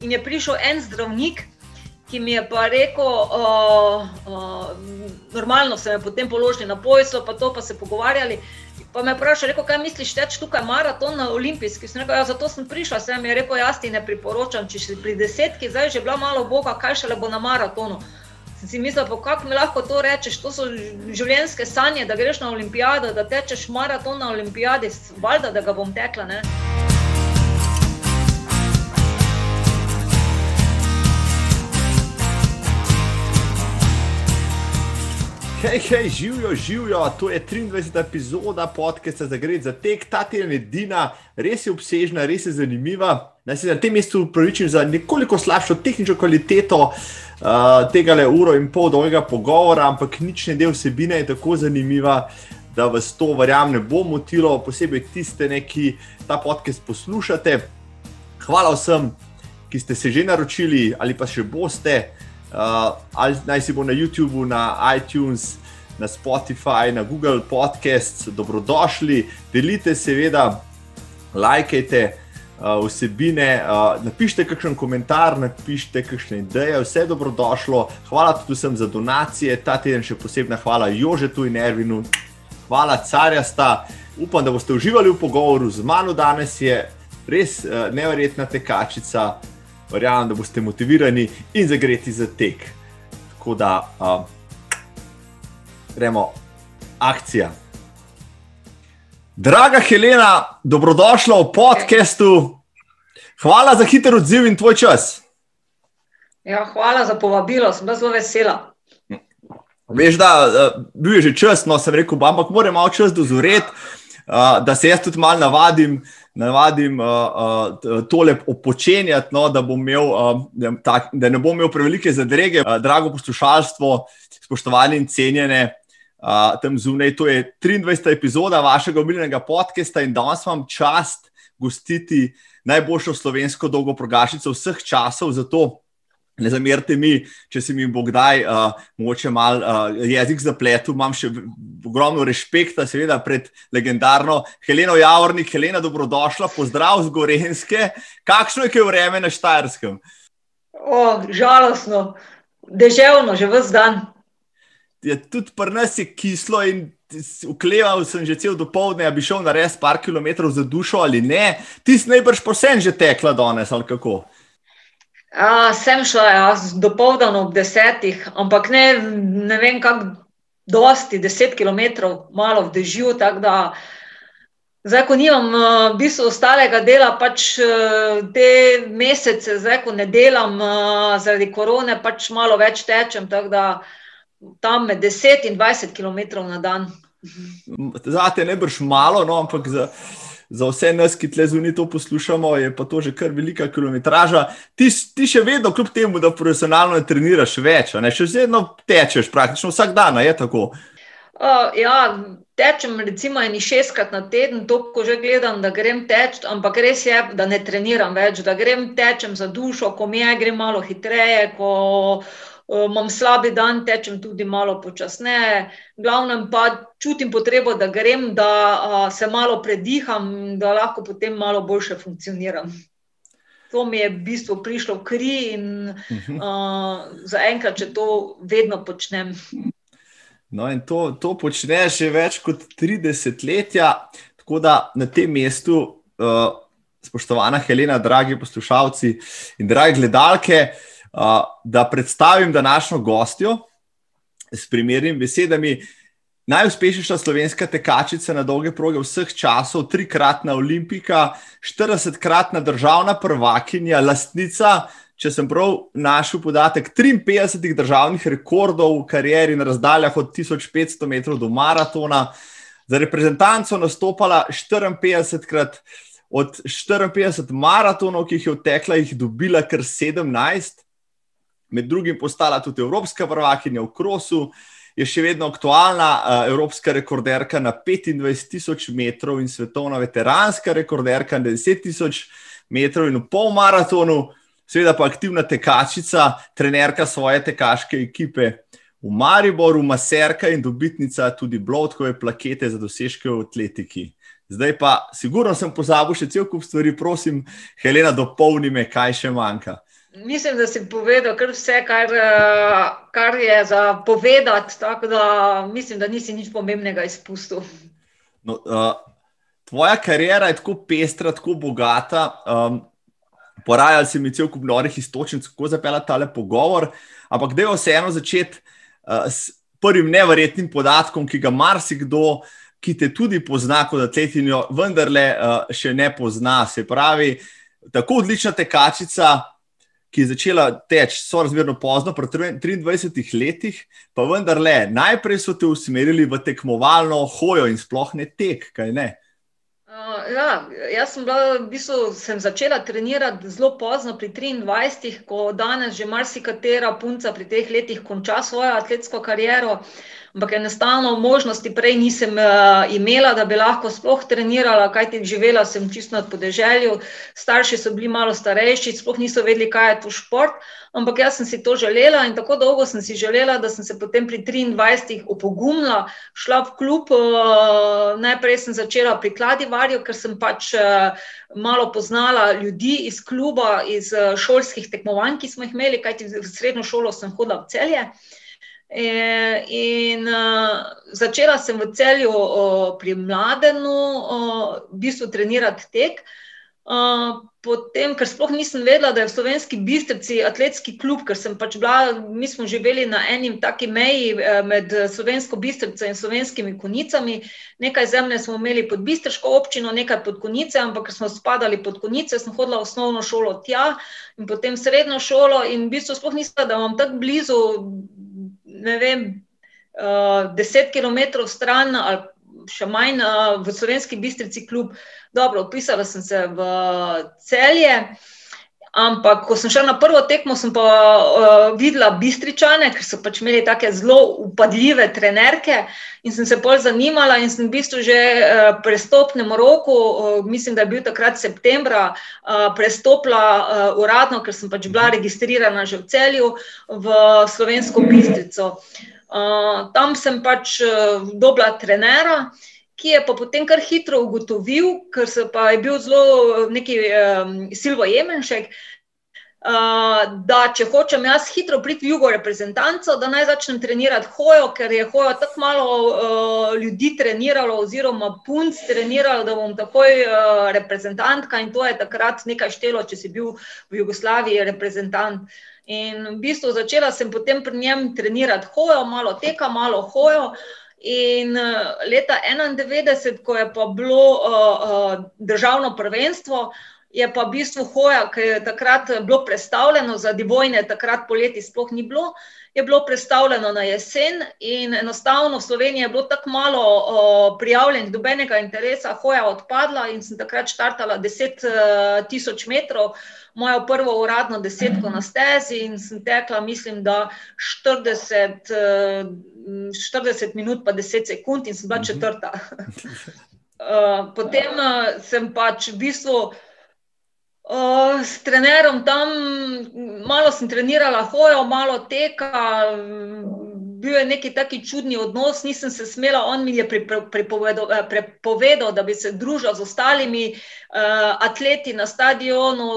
In je prišel en zdravnik, ki mi je pa rekel, uh, uh, normalno se je potem položili na pojso, pa to pa se pogovarjali. Pa me je vprašal, rekel, kaj misliš, teč tukaj maraton na olimpijski? Sem rekel, ja, zato sem prišel, sem je rekel, jaz ti ne priporočam, če si pri desetki, zdaj že bila malo boga, kaj šele bo na maratonu. Sem si mislil, pa kako mi lahko to rečeš, to so življenjske sanje, da greš na olimpijado, da tečeš maraton na olimpijadi, valjda, da ga bom tekla, ne? Hej, hej, živijo, živijo, to je 23. epizoda podcasta za gre za tek, ta teden je edina, res je obsežna, res je zanimiva. Naj se na tem mestu upravičim za nekoliko slabšo tehnično kvaliteto uh, tega le uro in pol dolgega pogovora, ampak nič ne del vsebine je tako zanimiva, da vas to, verjamem, ne bo motilo, posebej tiste, ne, ki ta podcast poslušate. Hvala vsem, ki ste se že naročili ali pa še boste. Uh, ali naj si bo na YouTubu, na iTunes, na Spotify, na Google Podcasts, dobrodošli, delite, seveda, лаjkajte uh, vsebine, uh, napišite kakšen komentar, napišite kakšne ideje, vse je dobrodošlo. Hvala tudi vsem za donacije, ta teden še posebna hvala Jožetu in Ervinu, hvala carjasta. Upam, da boste uživali v pogovoru z mano danes, je res uh, neverjetna tekačica verjamem, da boste motivirani in zagreti za tek. Tako da, uh, gremo, akcija. Draga Helena, dobrodošla v podkastu. Hvala za hiter odziv in tvoj čas. Ja, hvala za povabilo, sem zelo vesela. Veš, da bil je že čas, no sem rekel, ampak moram malo čas dozoreti, da se jaz tudi malo navadim navadim uh, uh, tole opočenjati, no, da, imel, uh, tak, da ne bom imel prevelike zadrege. Uh, drago poslušalstvo, spoštovani in cenjene. Uh, tam zunaj, to je 23. epizoda vašega omiljenega podcasta in danes vam čast gostiti najboljšo slovensko dolgo progašico vseh časov. Ne zamerite mi, če se mi bo kdaj, uh, mogoče malo uh, jezik zapletel, imam še ogromno respekta, seveda, pred legendarno Heleno Javornik. Helena, dobrodošla, pozdrav z Gorenske. Kakšno je vreme na Štajerskem? O, žalostno, deževno, že vse dan. Je, tudi pri nas je kislo in ukleval sem že cel dopoledne, da bi šel na res par kilometrov za dušo ali ne. Ti si najbrž posebej že tekla danes ali kako. A, sem šla jaz do povdana ob desetih, ampak ne, ne vem, kako dosti, deset km, malo v dežju. Zdaj, ko nimam v bistvu ostalega dela, pač te mesece, zdaj, ko ne delam zaradi korone, pač malo več tečem. Da tam med 10 in 20 km na dan. Zate ne brž malo, no, ampak za za vse nas, ki tle zunaj to poslušamo, je pa to že kar velika kilometraža. Ti, ti še vedno, kljub temu, da profesionalno ne treniraš več, ne? še vedno tečeš, praktično vsak dan, je tako. Uh, ja, tečem recimo eni šestkrat na teden, to, ko že gledam, da grem teč, ampak res je, da ne treniram več, da grem tečem za dušo, ko mi je, grem malo hitreje, ko uh, imam slabi dan, tečem tudi malo počasneje. Glavnem pa čutim potrebo, da grem, da uh, se malo prediham, da lahko potem malo boljše funkcioniram. To mi je v bistvu prišlo v kri in uh, zaenkrat, če to vedno počnem. No, in to, to počneš že več kot 30 let. Tako da na tem mestu, uh, spoštovana Helena, dragi poslušalci in dragi gledalke, uh, da predstavim današnjo gostjo s primernim besedami. Najuspešnejša slovenska tekačica na dolge proge vseh časov, trikratna olimpika, 40-kratna državna prvakinja, lastnica če sem prav našel podatek, 53 državnih rekordov v karieri na razdaljah od 1500 metrov do maratona, za reprezentanco nastopala 54 krat. Od 54 maratonov, ki jih je odtekla, jih dobila kar 17, med drugim postala tudi evropska prvakinja v Krosu, je še vedno aktualna uh, evropska rekorderka na 25.000 metrov in svetovna veteranska rekorderka na 10.000 metrov in v pol maratonu seveda pa aktivna tekačica, trenerka svoje tekaške ekipe v Mariboru, maserka in dobitnica tudi Blotkove plakete za dosežke v atletiki. Zdaj pa, sigurno sem pozabil še cel kup stvari, prosim, Helena, dopolni me, kaj še manjka. Mislim, da si povedal kar vse, kar, eh, kar je za povedati, tako da mislim, da nisi nič pomembnega izpustil. No, uh, tvoja karijera je tako pestra, tako bogata. Um, Porajali si mi cel kup norih istočnic, kako zapeljati tale pogovor, ampak da je vseeno začeti uh, s prvim neverjetnim podatkom, ki ga marsikdo, ki te tudi pozna kot atletinjo, vendarle uh, še ne pozna. Se pravi, tako odlična tekačica, ki je začela teči, so razmerno pozno, pri 23 letih, pa vendarle najprej so te usmerili v tekmovalno hojo in sploh ne tek, kaj ne. Uh, ja, jaz sem, bila, v bistvu, sem začela trenirati zelo pozno, pri 23, ko danes že marsikatera punca pri teh letih konča svojo atletsko kariero. Ampak enostavno možnosti prej nisem uh, imela, da bi lahko sploh trenirala, kajti živela sem čisto na podeželju. Starši so bili malo starejši, sploh niso vedeli, kaj je to šport. Ampak jaz sem si to želela in tako dolgo sem si želela, da sem se potem pri 23 opogumila, šla v klub. Uh, najprej sem začela pri Kladivarju, ker sem pač uh, malo poznala ljudi iz kluba, iz uh, šolskih tekmovanj, ki smo jih imeli, kajti v srednjo šolo sem hodila v celje. Uh, in uh, začela sem v celju pri mladenu, v bistvu trenirati tek. Uh, potem, ker sploh nisem vedela, da je v slovenski bistrici atletski klub, ker sem pač bila, mi smo živeli na enim taki meji med slovensko bistrico in slovenskimi konicami. Nekaj zemlje smo imeli pod bistriško občino, nekaj pod konice, ampak ker smo spadali pod konice, sem hodila v osnovno šolo tja in potem srednjo šolo in v bistvu sploh nisem, da imam tako blizu ne vem, uh, deset km stran ali še manj uh, v slovenski bistrici klub. Dobro, upisala sem se v celje. Ampak, ko sem šla na prvo tekmo, sem pa uh, videla bistričane, ker so pač imeli tako zelo upadljive trenerke in sem se bolj zanimala in sem v bistvu že uh, prestopnem roku, uh, mislim, da je bil takrat septembra, uh, prestopila uh, uradno, ker sem pač bila registrirana že v celju v slovensko bistrico. Uh, tam sem pač uh, dobila trenera ki je pa potem kar hitro ugotovil, ker se pa je bil zelo neki um, Silvo Jemenšek, uh, da če hočem jaz hitro priti v jugo reprezentanco, da naj začnem trenirati hojo, ker je hojo tako malo uh, ljudi treniralo oziroma punc treniralo, da bom takoj uh, reprezentantka in to je takrat nekaj štelo, če si bil v Jugoslaviji reprezentant. In v bistvu začela sem potem pri njem trenirati hojo, malo teka, malo hojo. In uh, leta 1991, ko je pa bilo uh, uh, državno prvenstvo, je pa v bistvu hoja, ki je takrat bilo predstavljeno, za divojne, takrat poleti sploh ni bilo, je bilo predstavljeno na jesen in enostavno v Sloveniji je bilo tako malo uh, prijavljenih, dobenega interesa, hoja odpadla in sem takrat štartala 10 uh, tisoč metrov. Mojo prvo uradno desetko na stezi, in sem tekla, mislim, da 40. 40 minut, pa 10 sekund, in sem bila mhm. četrta. Uh, potem uh, sem pač v bistvu uh, s trenerom tam, malo sem trenirala hojo, malo teka. Bil je neki taki čudni odnos, nisem se smela, on mi je prepovedal, prepovedal da bi se družila z ostalimi uh, atleti na stadionu.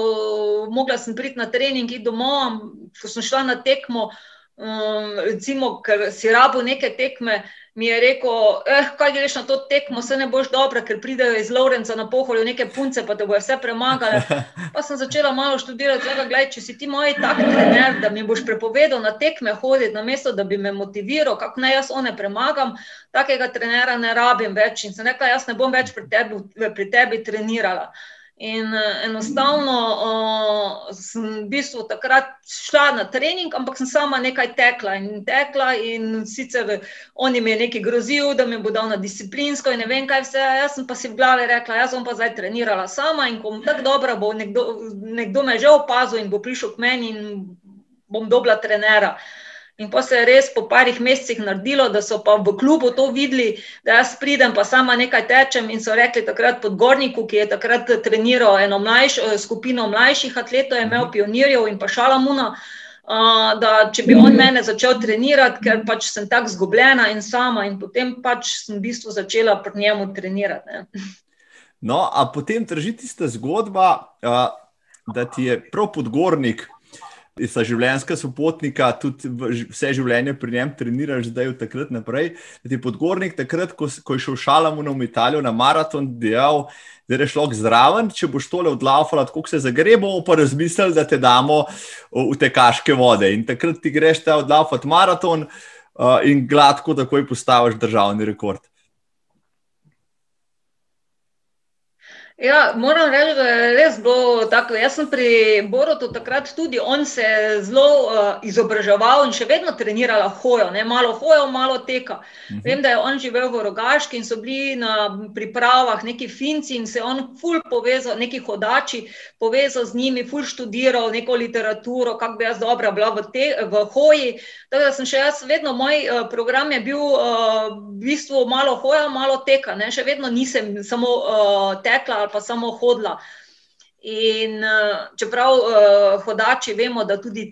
Mogla sem priti na trening in domov, ko sem šla na tekmo. Uh, um, recimo, ker si rabo neke tekme, mi je rekel, eh, kaj greš na to tekmo, se ne boš dobro, ker pridejo iz Lorenca na pohodijo neke punce, pa te bojo vse premagale. Pa sem začela malo študirati, da gledaj, če si ti moj tak trener, da mi boš prepovedal na tekme hoditi, na mesto, da bi me motiviral, kako naj jaz one premagam, takega trenera ne rabim več in sem rekla, jaz ne bom več pri tebi, pri tebi trenirala. In uh, enostavno uh, sem v bistvu takrat šla na trening, ampak sem sama nekaj tekla in tekla. In sicer on mi je nekaj grozil, da me bo dal na disciplinsko in ne vem kaj vse. Jaz pa si v glavi rekla, jaz bom pa zdaj trenirala sama in ko bom tako dobra, bo nekdo, nekdo me že opazil in bo prišel k meni in bom dobila trenera. Uh, In pa se je res po parih mesecih naredilo, da so pa v klubu to videli, da jaz pridem, pa sama nekaj tečem. In so rekli takrat podgorniku, ki je takrat treniral eno mlajš, eh, skupino mlajših atletov, je imel mhm. pionirjev in pa šalamuna. Uh, da, če bi on mene začel trenirati, ker pač sem tako zgubljena in sama, in potem pač sem v bistvu začela pri njemu trenirati. Ne. No, a potem drži tista zgodba, uh, da ti je prav podgornik, sta življenjska sopotnika, tudi vse življenje pri njem treniraš, zdaj od takrat naprej. Da ti podgornik takrat, ko, ko je šel šalamu v Italijo na maraton, dejal, da je šlo zraven, če boš tole odlaufal, tako se zagrebo, pa razmislil, da te damo v te kaške vode. In takrat ti greš ta odlaufat maraton uh, in gladko takoj postaviš državni rekord. Ja, moram reči, da je res bilo tako. Jaz sem pri Borotu takrat tudi, on se je zelo uh, izobraževal in še vedno treniral hojo, ne? malo hojo, malo teka. Mhm. Vem, da je on živel v Rogaški in so bili na pripravah neki finci in se je on ful povezal, neki hodači, povezal z njimi, ful študiral neko literaturo, kako bi jaz dobra bila v, te, v hoji. Tako da sem še jaz vedno, moj uh, program je bil uh, v bistvu malo hoja, malo teka. Ne? Še vedno nisem samo uh, tekla ali pa samo hodila. In uh, čeprav uh, hodači vemo, da tudi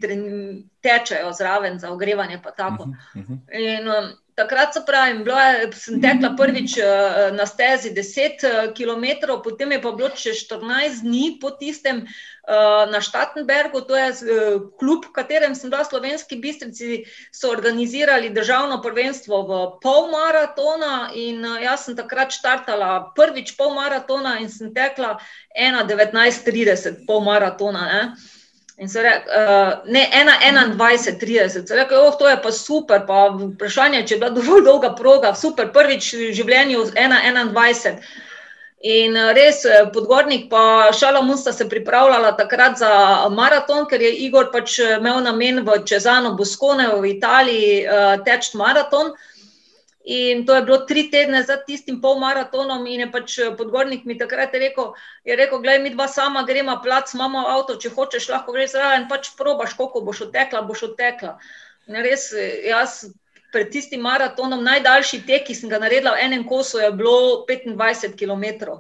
tečejo zraven za ogrevanje. Uh -huh, uh -huh. In, um, takrat se pravi, bila, sem tekla prvič uh, na stezi 10 uh, km, potem je pa bilo še 14 dni po tistem uh, na Štatenbergu, to je uh, klub, v katerem sem bila slovenski bistrici, so organizirali državno prvenstvo v pol maratona in uh, jaz sem takrat štartala prvič pol maratona in sem tekla 1.19.30 pol maratona. Ne? In se reče, uh, ne, 21, 30, se reče, oh, to je pa super, pa vprašanje, če je bila dovolj dolga proga, super, prvič v življenju 21. In eh, res, eh, podgornik pa Šalamun sta se pripravljala takrat za maraton, ker je Igor pač imel namen v Čezano Boskone v Italiji uh, teč maraton. Uh, In to je bilo tri tedne za tistim polmaratonom, in je pač eh, podgornik mi takrat rekel: je rekel, Glej, mi dva sama gremo, plac, imamo avto, če hočeš, lahko greš zraven, pač probaš, koliko boš odtekla, boš odtekla. In res, eh, jaz pred tistim maratonom, najdaljši tek, ki sem ga naredila v enem kosu, je bilo 25 km.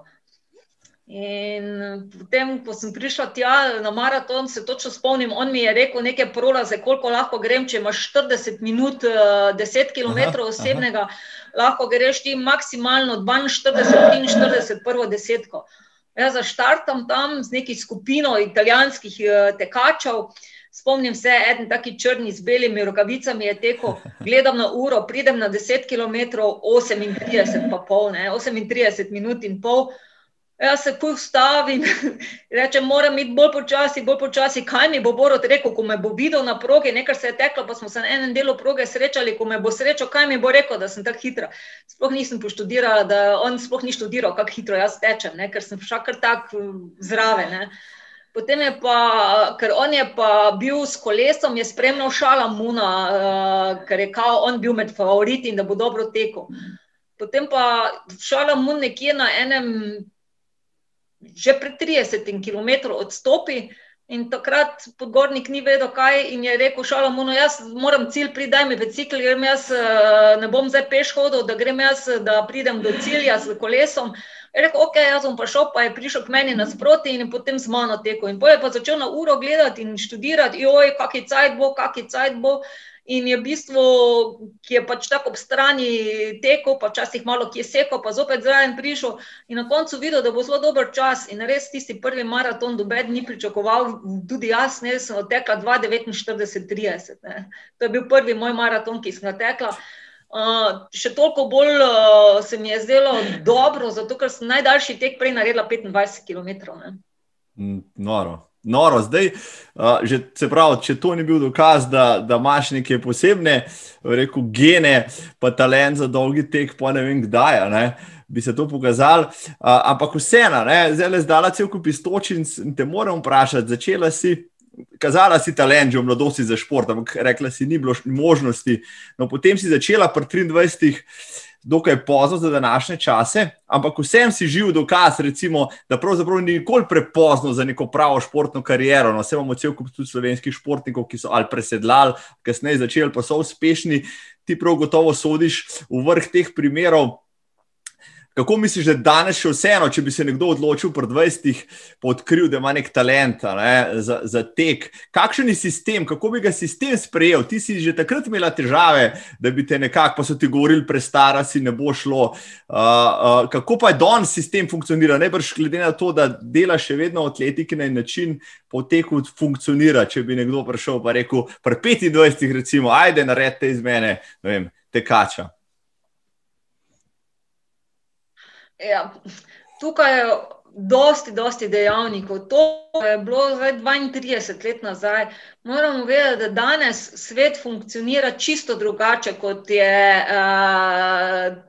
In potem, ko sem prišla tja na maraton, se točno spomnim, on mi je rekel nekaj prolaze, koliko lahko grem, če imaš 40 minut, 10 eh, km aha, osebnega, aha. lahko greš ti maksimalno 42, 43, prvo desetko. Jaz zaštartam tam z neki skupino italijanskih eh, tekačev. Spomnim se, en taki črni z belimi rokavicami je tekel, gledam na uro, pridem na 10 km, 38 pa pol, ne, 38 minut in pol. Jaz se kuj vstavim, rečem, moram iti bolj počasi, bolj počasi. Kaj mi bo Borod rekel, ko me bo videl na progi, nekaj se je teklo, pa smo se na enem delu proge srečali, ko me bo srečal, kaj mi bo rekel, da sem tako hitra. Sploh nisem poštudirala, da on sploh ni študiral, kako hitro jaz tečem, ne? ker sem šla kar tako zraven. Ne? Potem je pa, ker on je pa bil s kolesom, je spremljal šala Muna, uh, ker je kao on bil med favoriti in da bo dobro tekel. Potem pa šala Mun nekje na enem že pred 30 km odstopi. In takrat podgornik ni vedel, kaj in je rekel: Šalomuno, jaz moram cilj pridaj mi bicikl, grem jaz, eh, ne bom zdaj peš hodil, da grem jaz, da pridem do cilja s kolesom. Je rekel: Ok, jaz bom pa šel, pa je prišel k meni nasproti in potem z mano tekel. In potem je pa začel na uro gledati in študirati, joj, kaki cajt bo, kaki cajt bo. In je v bistvu, ki je pač tako ob strani tekel, pa včasih malo ki je sekal, pa zopet zraven prišel in na koncu videl, da bo zelo dober čas. In res tisti prvi maraton do bed ni pričakoval, tudi jaz ne, sem odtekla 2,49-30. To je bil prvi moj maraton, ki sem ga tekla. Uh, še toliko bolj uh, se mi je zdelo dobro, zato ker sem najdaljši tek prej naredila 25 km. Mm, noro noro. Zdaj, uh, že, se pravi, če to ni bil dokaz, da, da imaš neke posebne rekel, gene, pa talent za dolgi tek, pa ne vem kdaj. Ne? Bi se to pokazal, uh, ampak vseeno, le zdala cel kup istočin in te moram vprašati, začela si, kazala si talent že v mladosti za šport, ampak rekla si, ni bilo možnosti. No, potem si začela pri 23 dokaj pozno za današnje čase, ampak vsem si živ dokaz, recimo, da pravzaprav ni nikoli prepozno za neko pravo športno kariero. No, vse imamo cel kup tudi slovenskih športnikov, ki so ali presedlali, kasneje začeli, pa so uspešni. Ti prav gotovo sodiš v vrh teh primerov. Kako misliš, da danes še vseeno, če bi se nekdo odločil pred 20, pa odkril, da ima nek talent ne, za, za tek? Kakšen je sistem, kako bi ga sistem sprejel? Ti si že takrat imela težave, da bi te nekako, pa so ti govorili, prestara si ne bo šlo. Uh, uh, kako pa je danes sistem funkcionira? Ne brž glede na to, da delaš še vedno atletiki na način, po teku funkcionira. Če bi nekdo prišel in rekel, pri 25, recimo, ajde, naredite iz mene, ne vem, tekača. Ja, tukaj je dosti, dosti dejavnikov. To je bilo zdaj 32 let nazaj. Moramo vedeti, da danes svet funkcionira čisto drugače, kot je uh,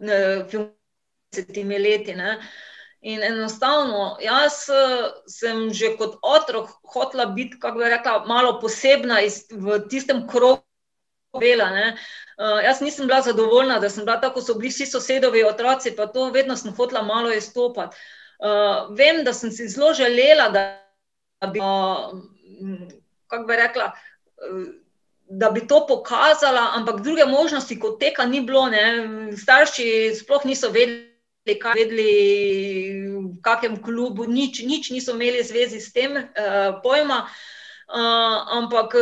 50 leti. Ne? In enostavno, jaz sem že kot otrok hotela biti, kako bi rekla, malo posebna iz, v tistem krogu. Vela, Uh, jaz nisem bila zadovoljna, da sem bila tako, so bili vsi sosedovi otroci, pa to vedno sem hotela malo izstopati. Uh, vem, da sem si zelo želela, da, bi, uh, kako bi rekla, uh, da bi to pokazala, ampak druge možnosti kot teka ni bilo. Ne. Starši sploh niso vedeli, kaj vedeli, v kakem klubu, nič, nič niso imeli zvezi s tem uh, pojma. Uh, ampak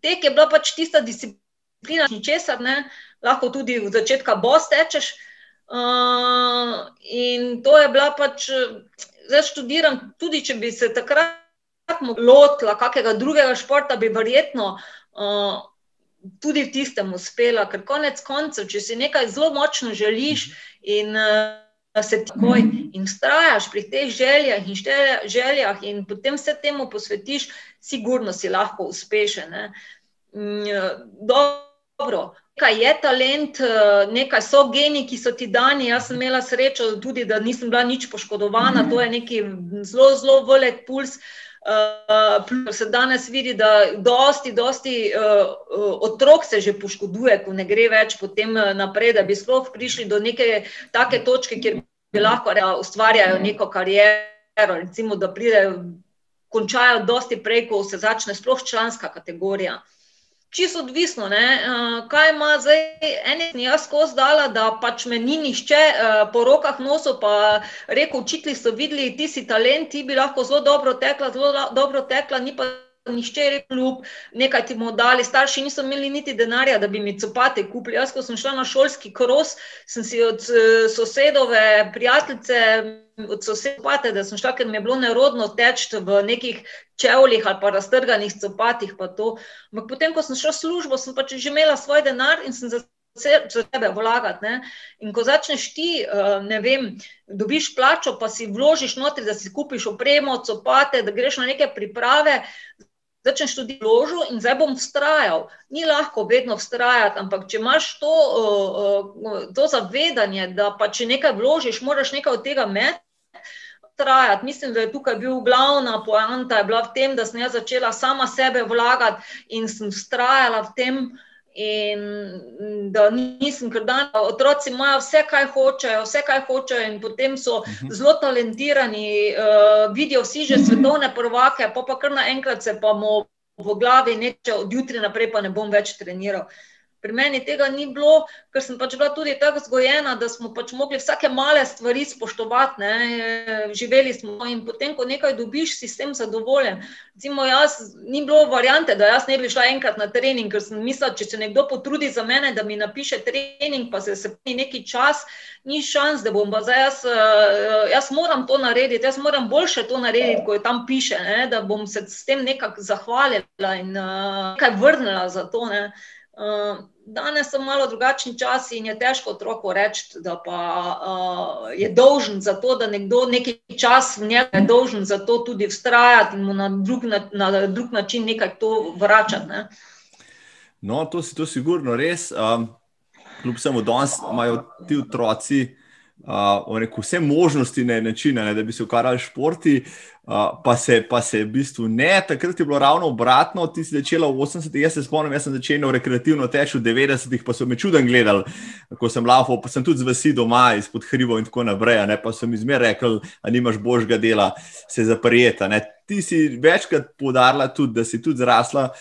tek je bila pač tista disciplina disciplina, ničesar ne, lahko tudi v začetku boš tečeš. Uh, in to je bila pač, zdaj študiram, tudi če bi se takrat lotila kakega drugega športa, bi verjetno uh, tudi v tistem uspela, ker konec koncev, če si nekaj zelo močno želiš in uh, se takoj in vztrajaš pri teh željah in željah in potem se temu posvetiš, sigurno si lahko uspešen. Mm, dobro. Nekaj je talent, eh, nekaj so geni, ki so ti dani. Jaz sem imela srečo tudi, da nisem bila nič poškodovana, to je neki zelo, zelo velik puls. Uh, se danes vidi, da dosti, dosti uh, otrok se že poškoduje, ko ne gre več potem naprej, da bi sploh prišli do neke take točke, kjer bi lahko ustvarjali neko kariero, recimo, da pridejo, končajo dosti prej, ko se začne sploh članska kategorija čisto odvisno, ne? Uh, kaj ima zdaj eni, jaz skozi dala, da pač me ni nišče uh, po rokah nosil, pa rekel, učitelji so videli, ti si talent, ti bi lahko zelo dobro tekla, zelo dobro tekla, ni pa. Nišče je rekel, nekaj ti bomo dali. Starši niso imeli niti denarja, da bi mi copate kupili. Jaz, ko sem šla na šolski kros, sem si od sosedove, prijateljice, od sosedove, da sem šla, ker mi je bilo nerodno teči v nekih čevljih ali pa raztrganih copatih. Ampak potem, ko sem šla v službo, sem pač že imela svoj denar in sem za sebe vlagati. Ne? In ko začneš ti, ne vem, dobiš plačo, pa si vložiš notri, da si kupiš opremo, copate, da greš na neke priprave začneš tudi vložiti in zdaj bom vztrajal. Ni lahko vedno vztrajati, ampak če imaš to, to zavedanje, da pa če nekaj vložiš, moraš nekaj od tega imeti. Trajati. Mislim, da je tukaj bil glavna poanta, je bila v tem, da sem jaz začela sama sebe vlagati in sem ustrajala v tem, uh, In da nisem, ker dan otroci imajo vse, kaj hočejo, vse, kaj hočejo, in potem so mhm. zelo talentirani, uh, vidijo vsi že svetovne prvake, pa pa kar naenkrat se pa mu v glavi neče, od jutri naprej pa ne bom več treniral. Uh, Pri meni tega ni bilo, ker sem pač bila tudi tako vzgojena, da smo pač mogli vsake male stvari spoštovati. Ne. Živeli smo in potem, ko nekaj dobiš, si s tem zadovoljen. Recimo, jaz ni bilo variante, da jaz ne bi šla enkrat na trening, ker sem mislila, če se nekdo potrudi za mene, da mi napiše trening, pa se sepi neki čas, ni šans, da bom pa zdaj jaz, eh, jaz moram to narediti, jaz moram boljše to narediti, ko je tam piše, ne, da bom se s tem nekako zahvalila in uh, nekaj vrnila za to. Ne. Uh, danes so malo drugačni časi in je težko otroku reči, da pa, uh, je dolžen za to, da nekdo nekaj čas v njega je dolžen za to tudi vztrajati in mu na drug, na, na drug način nekaj to vračati. Ne? No, to si to sigurno res. Um, kljub vsemu, danes imajo ti otroci uh, rekel, vse možnosti na način, ne, da bi se ukvarjali športi. Uh, pa, se, pa se v bistvu ne, takrat je bilo ravno obratno. Ti si začela v 80-ih, jaz se spomnim, jaz sem začela rekreativno teči v 90-ih, pa so me čuden gledali, ko sem laufal, pa sem tudi z vasi doma, izpod hribov in tako naprej. Ne, pa so mi zmer rekli, da nimaš božjega dela, se zaprijeta. Ne. Ti si večkrat podarila tudi, da si tudi zrasla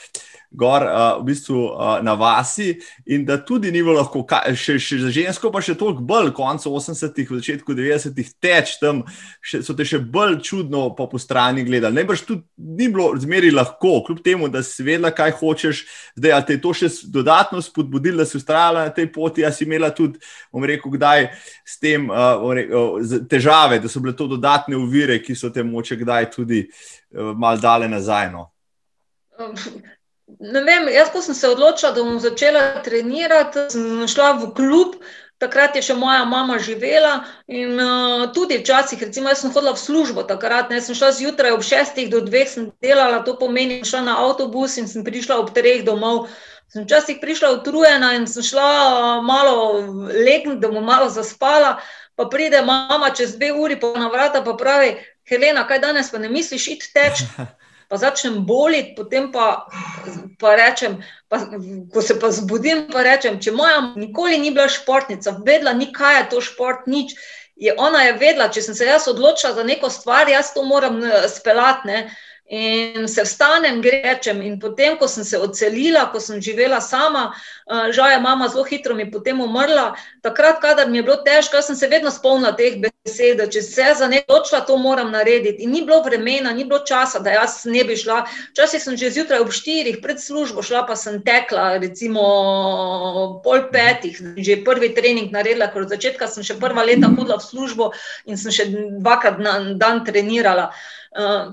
gor uh, v bistvu uh, na vasi in da tudi ni bilo lahko, še, še za žensko, pa še toliko bolj, konec 80-ih, v začetku 90-ih, teč tam, še, so te še bolj čudno po, po strani gledali. Najbrž tudi ni bilo zmeri lahko, kljub temu, da si vedela, kaj hočeš, zdaj te je to še dodatno spodbudilo, da si ustrajala na tej poti, a si imela tudi, bom rekel, kdaj s tem uh, rekel, težave, da so bile to dodatne uvire, ki so te moče kdaj tudi uh, mal dale nazaj. No. Ne vem, jaz, ko sem se odločila, da bom začela trenirati, sem šla v klub. Takrat je še moja mama živela in uh, tudi včasih, recimo, jaz sem hodila v službo takrat, ne sem šla zjutraj ob šestih do dveh, sem delala, to pomeni, šla na avtobus in sem prišla ob treh domov. Sem včasih prišla utrujena in sem šla uh, malo legniti, da bom malo zaspala, pa pride mama čez dve uri pa na vrata pa pravi, Helena, kaj danes pa ne misliš iti teč? pa začnem boliti, potem pa, pa rečem, pa, ko se pa zbudim, pa rečem, če moja nikoli ni bila športnica, vedela ni, kaj je to šport, nič. Je ona je vedela, če sem se jaz odločila za neko stvar, jaz to moram eh, speljati. In se vstanem, grečem. In potem, ko sem se odselila, ko sem živela sama, eh, žal je mama zelo hitro mi potem umrla. Takrat, kadar mi je bilo težko, sem se vedno spomnila teh besed, da če se za nekaj odločila, to moram narediti. In ni bilo vremena, ni bilo časa, da jaz ne bi šla. Včasih sem že zjutraj ob štirih pred službo šla, pa sem tekla, recimo pol petih, že prvi trening naredila, ker od začetka sem še prva leta hodila v službo in sem še dvakrat na dan trenirala.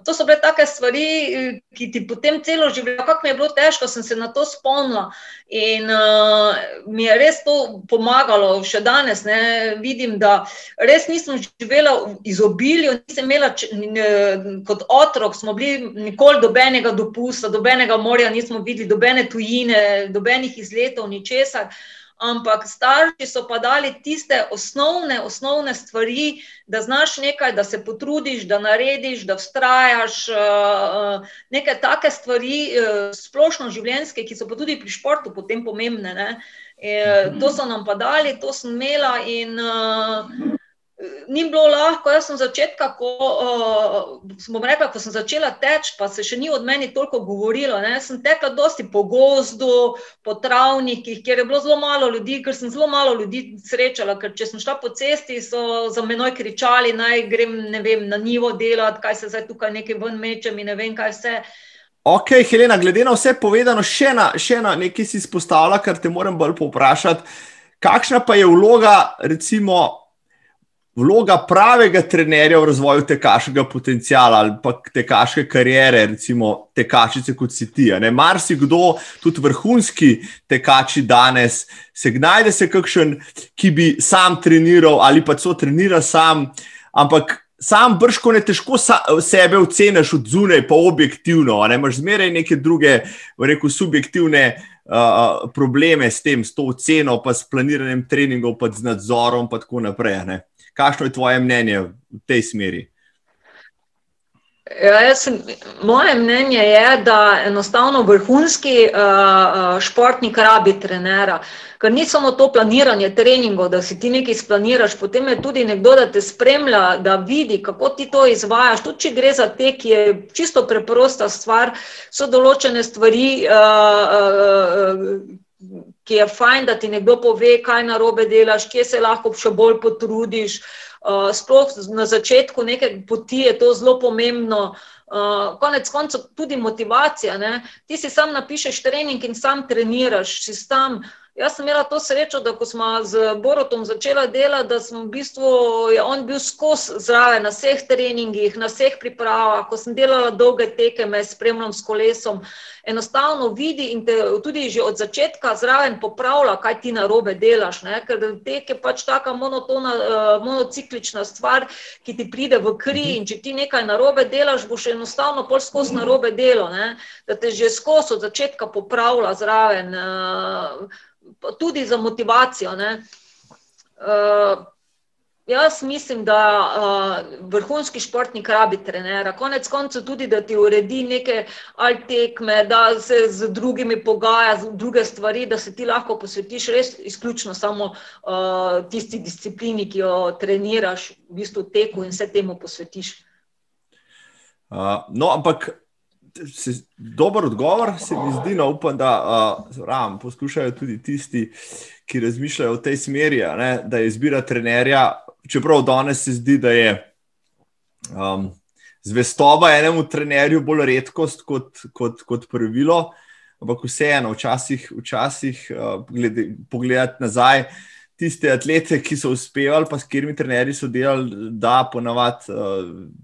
To so bile take stvari, ki ti potem celo življenje, kako mi je bilo težko, sem se na to spomnila. In uh, mi je res to pomagalo, še danes ne, vidim, da res nisem živela v izobilju, nisem imela če, ne, kot otrok, smo bili nikoli dobenega dopusta, dobenega morja, nismo videli dobene tujine, dobenih izletov, ničesar. Uh, ampak starši so pa dali tiste osnovne, osnovne stvari, da znaš nekaj, da se potrudiš, da narediš, da vztrajaš. Eh, eh, neke take stvari, eh, splošno življenjske, ki so pa tudi pri športu potem pomembne. Ne? To so nam pa dali, to sem imela in ni bilo lahko. Jaz sem začetka, ko, uh, rekla, ko sem začela teči, pa se še ni od meni toliko govorilo. Ne? Sem tekla dosti po gozdu, po travnikih, kjer je bilo zelo malo ljudi, ker sem zelo malo ljudi srečala. Ker če sem šla po cesti, so za menoj kričali, naj grem vem, na nivo delati, kaj se zdaj tukaj nekaj ven mečem in ne vem, kaj vse. Ok, Helena, glede na vse povedano, še ena, še ena nekaj si izpostavila, kar te moram bolj povprašati. Kakšna pa je vloga, recimo, vloga pravega trenerja v razvoju tekaškega potencijala ali pa tekaške kariere, recimo tekačice kot si ti. Mar si kdo, tudi vrhunski tekači danes, se gnajde se kakšen, ki bi sam treniral ali pa so trenira sam, ampak. Sam brško ne težko sebe oceniš od zunaj, pa objektivno. Ne imaš zmeraj neke druge, rekel, subjektivne uh, probleme s tem, s to oceno, pa s planiranjem treningov, pa z nadzorom, in tako naprej. Ne? Kakšno je tvoje mnenje v tej smeri? Ja, sem, moje mnenje je, da enostavno vrhunski uh, športnik rabi trenera. Ker ni samo to planiranje treningov, da si ti nekaj splaniraš, potem je tudi nekdo, da te spremlja, da vidi, kako ti to izvajaš. Tudi če gre za te, ki je čisto preprosta stvar, so določene stvari. Uh, uh, ki je fajn, da ti nekdo pove, kaj na robe delaš, kje se lahko še bolj potrudiš. Uh, sploh na začetku neke poti je to zelo pomembno. Uh, konec koncev tudi motivacija. Ne? Ti si sam napišeš trening in sam treniraš, si sam. Jaz sem imela to srečo, da ko smo z Borotom začela delati, da smo v bistvu, je on bil skozi zraven na vseh treningih, na vseh pripravah, ko sem delala dolge teke, me spremljam s kolesom. Enostavno vidi in te tudi že od začetka zraven popravlja, kaj ti na robe delaš. Ne? Ker tek je pač taka monotona, uh, monociklična stvar, ki ti pride v kri mhm. in če ti nekaj na robe delaš, boš enostavno pol skozi na robe delo, ne? da te že skozi od začetka popravlja zraven. Uh, tudi za motivacijo. Uh, jaz mislim, da uh, vrhunski športnik rabi trenera, konec koncev tudi, da ti uredi neke ali tekme, da se z drugimi pogaja, z druge stvari, da se ti lahko posvetiš res izključno samo uh, tisti disciplini, ki jo treniraš, v bistvu teku in se temu posvetiš. Uh, no, ampak se, dober odgovor se mi zdi, no upam, da uh, ram, poskušajo tudi tisti, ki razmišljajo v tej smeri, ne, da je izbira trenerja, čeprav danes se zdi, da je um, zvestoba enemu trenerju bolj redkost kot, kot, kot pravilo, ampak vseeno, včasih, včasih uh, glede, pogledati nazaj. Tiste atlete, ki so uspevali, pa s katerimi trenerji so delali, da ponavadi uh,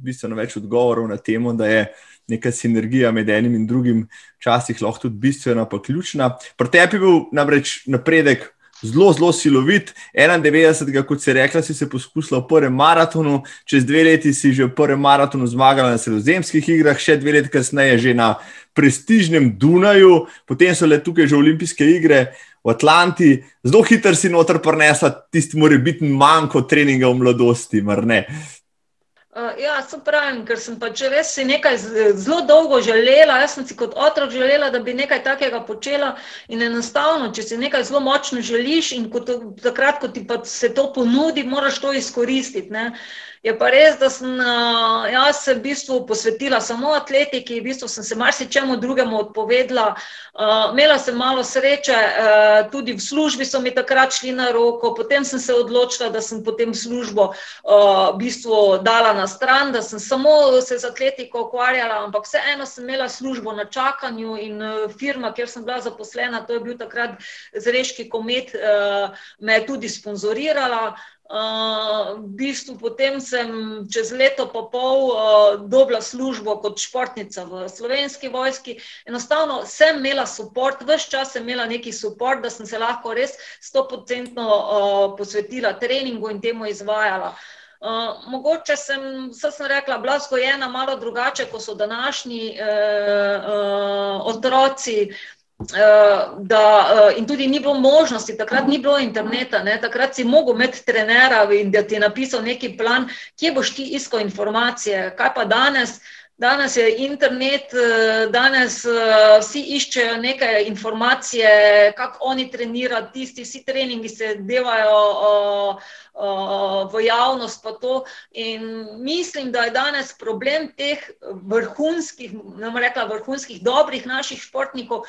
bistveno več odgovorov na temo, da je neka sinergija med enim in drugim, včasih lahko tudi bistvena, pa ključna. Pri tebi je bil namreč napredek zelo, zelo silovit. 91, kot si rekla, si se poskusila v prvem maratonu, čez dve leti si že v prvem maratonu zmagala na sredozemskih igrah, še dve leti kasneje že na prestižnem Dunaju, potem so le tukaj že olimpijske igre. V Atlanti, zelo hitro si noter prenesla tisti, mora biti manjko treninga v mladosti, mar ne. Uh, ja, sem pravim, ker sem pač res si nekaj zelo dolgo želela. Jaz sem si kot otrok želela, da bi nekaj takega počela. In enostavno, če si nekaj zelo močno želiš, in kot, takrat, ko ti se to ponudi, moraš to izkoristiti. Ne? Je pa res, da sem jaz se v bistvu posvetila samo atletiki, v bistvu sem se marsičemu drugemu odpovedala. Imela sem malo sreče, tudi v službi so mi takrat šli na roko, potem sem se odločila, da sem potem službo v bistvu dala na stran, da sem samo se z atletiko ukvarjala, ampak vseeno sem imela službo na čakanju in firma, kjer sem bila zaposlena, to je bil takrat Zreški komet, me je tudi sponzorirala. Uh, v bistvu potem sem čez leto pa pol uh, dobila službo kot športnica v slovenski vojski. Enostavno sem imela podpor, vse čas sem imela neki podpor, da sem se lahko res stopodcentno uh, posvetila treningu in temu izvajala. Uh, mogoče sem, vse sem rekla, bila zgojena malo drugače, kot so današnji uh, uh, otroci. Eh, da, uh, in tudi ni bilo možnosti, takrat ni bilo interneta, ne? takrat si mogel imeti trenera in da ti je napisal neki plan, kje boš ti iskal informacije. Kaj pa danes? Danes je internet, eh, danes uh, vsi iščejo neke informacije, kako oni trenirajo, tisti, vsi treningi se devajo v javnost. In mislim, da je danes problem teh vrhunskih, ne morem reči, vrhunskih, dobrih naših športnikov,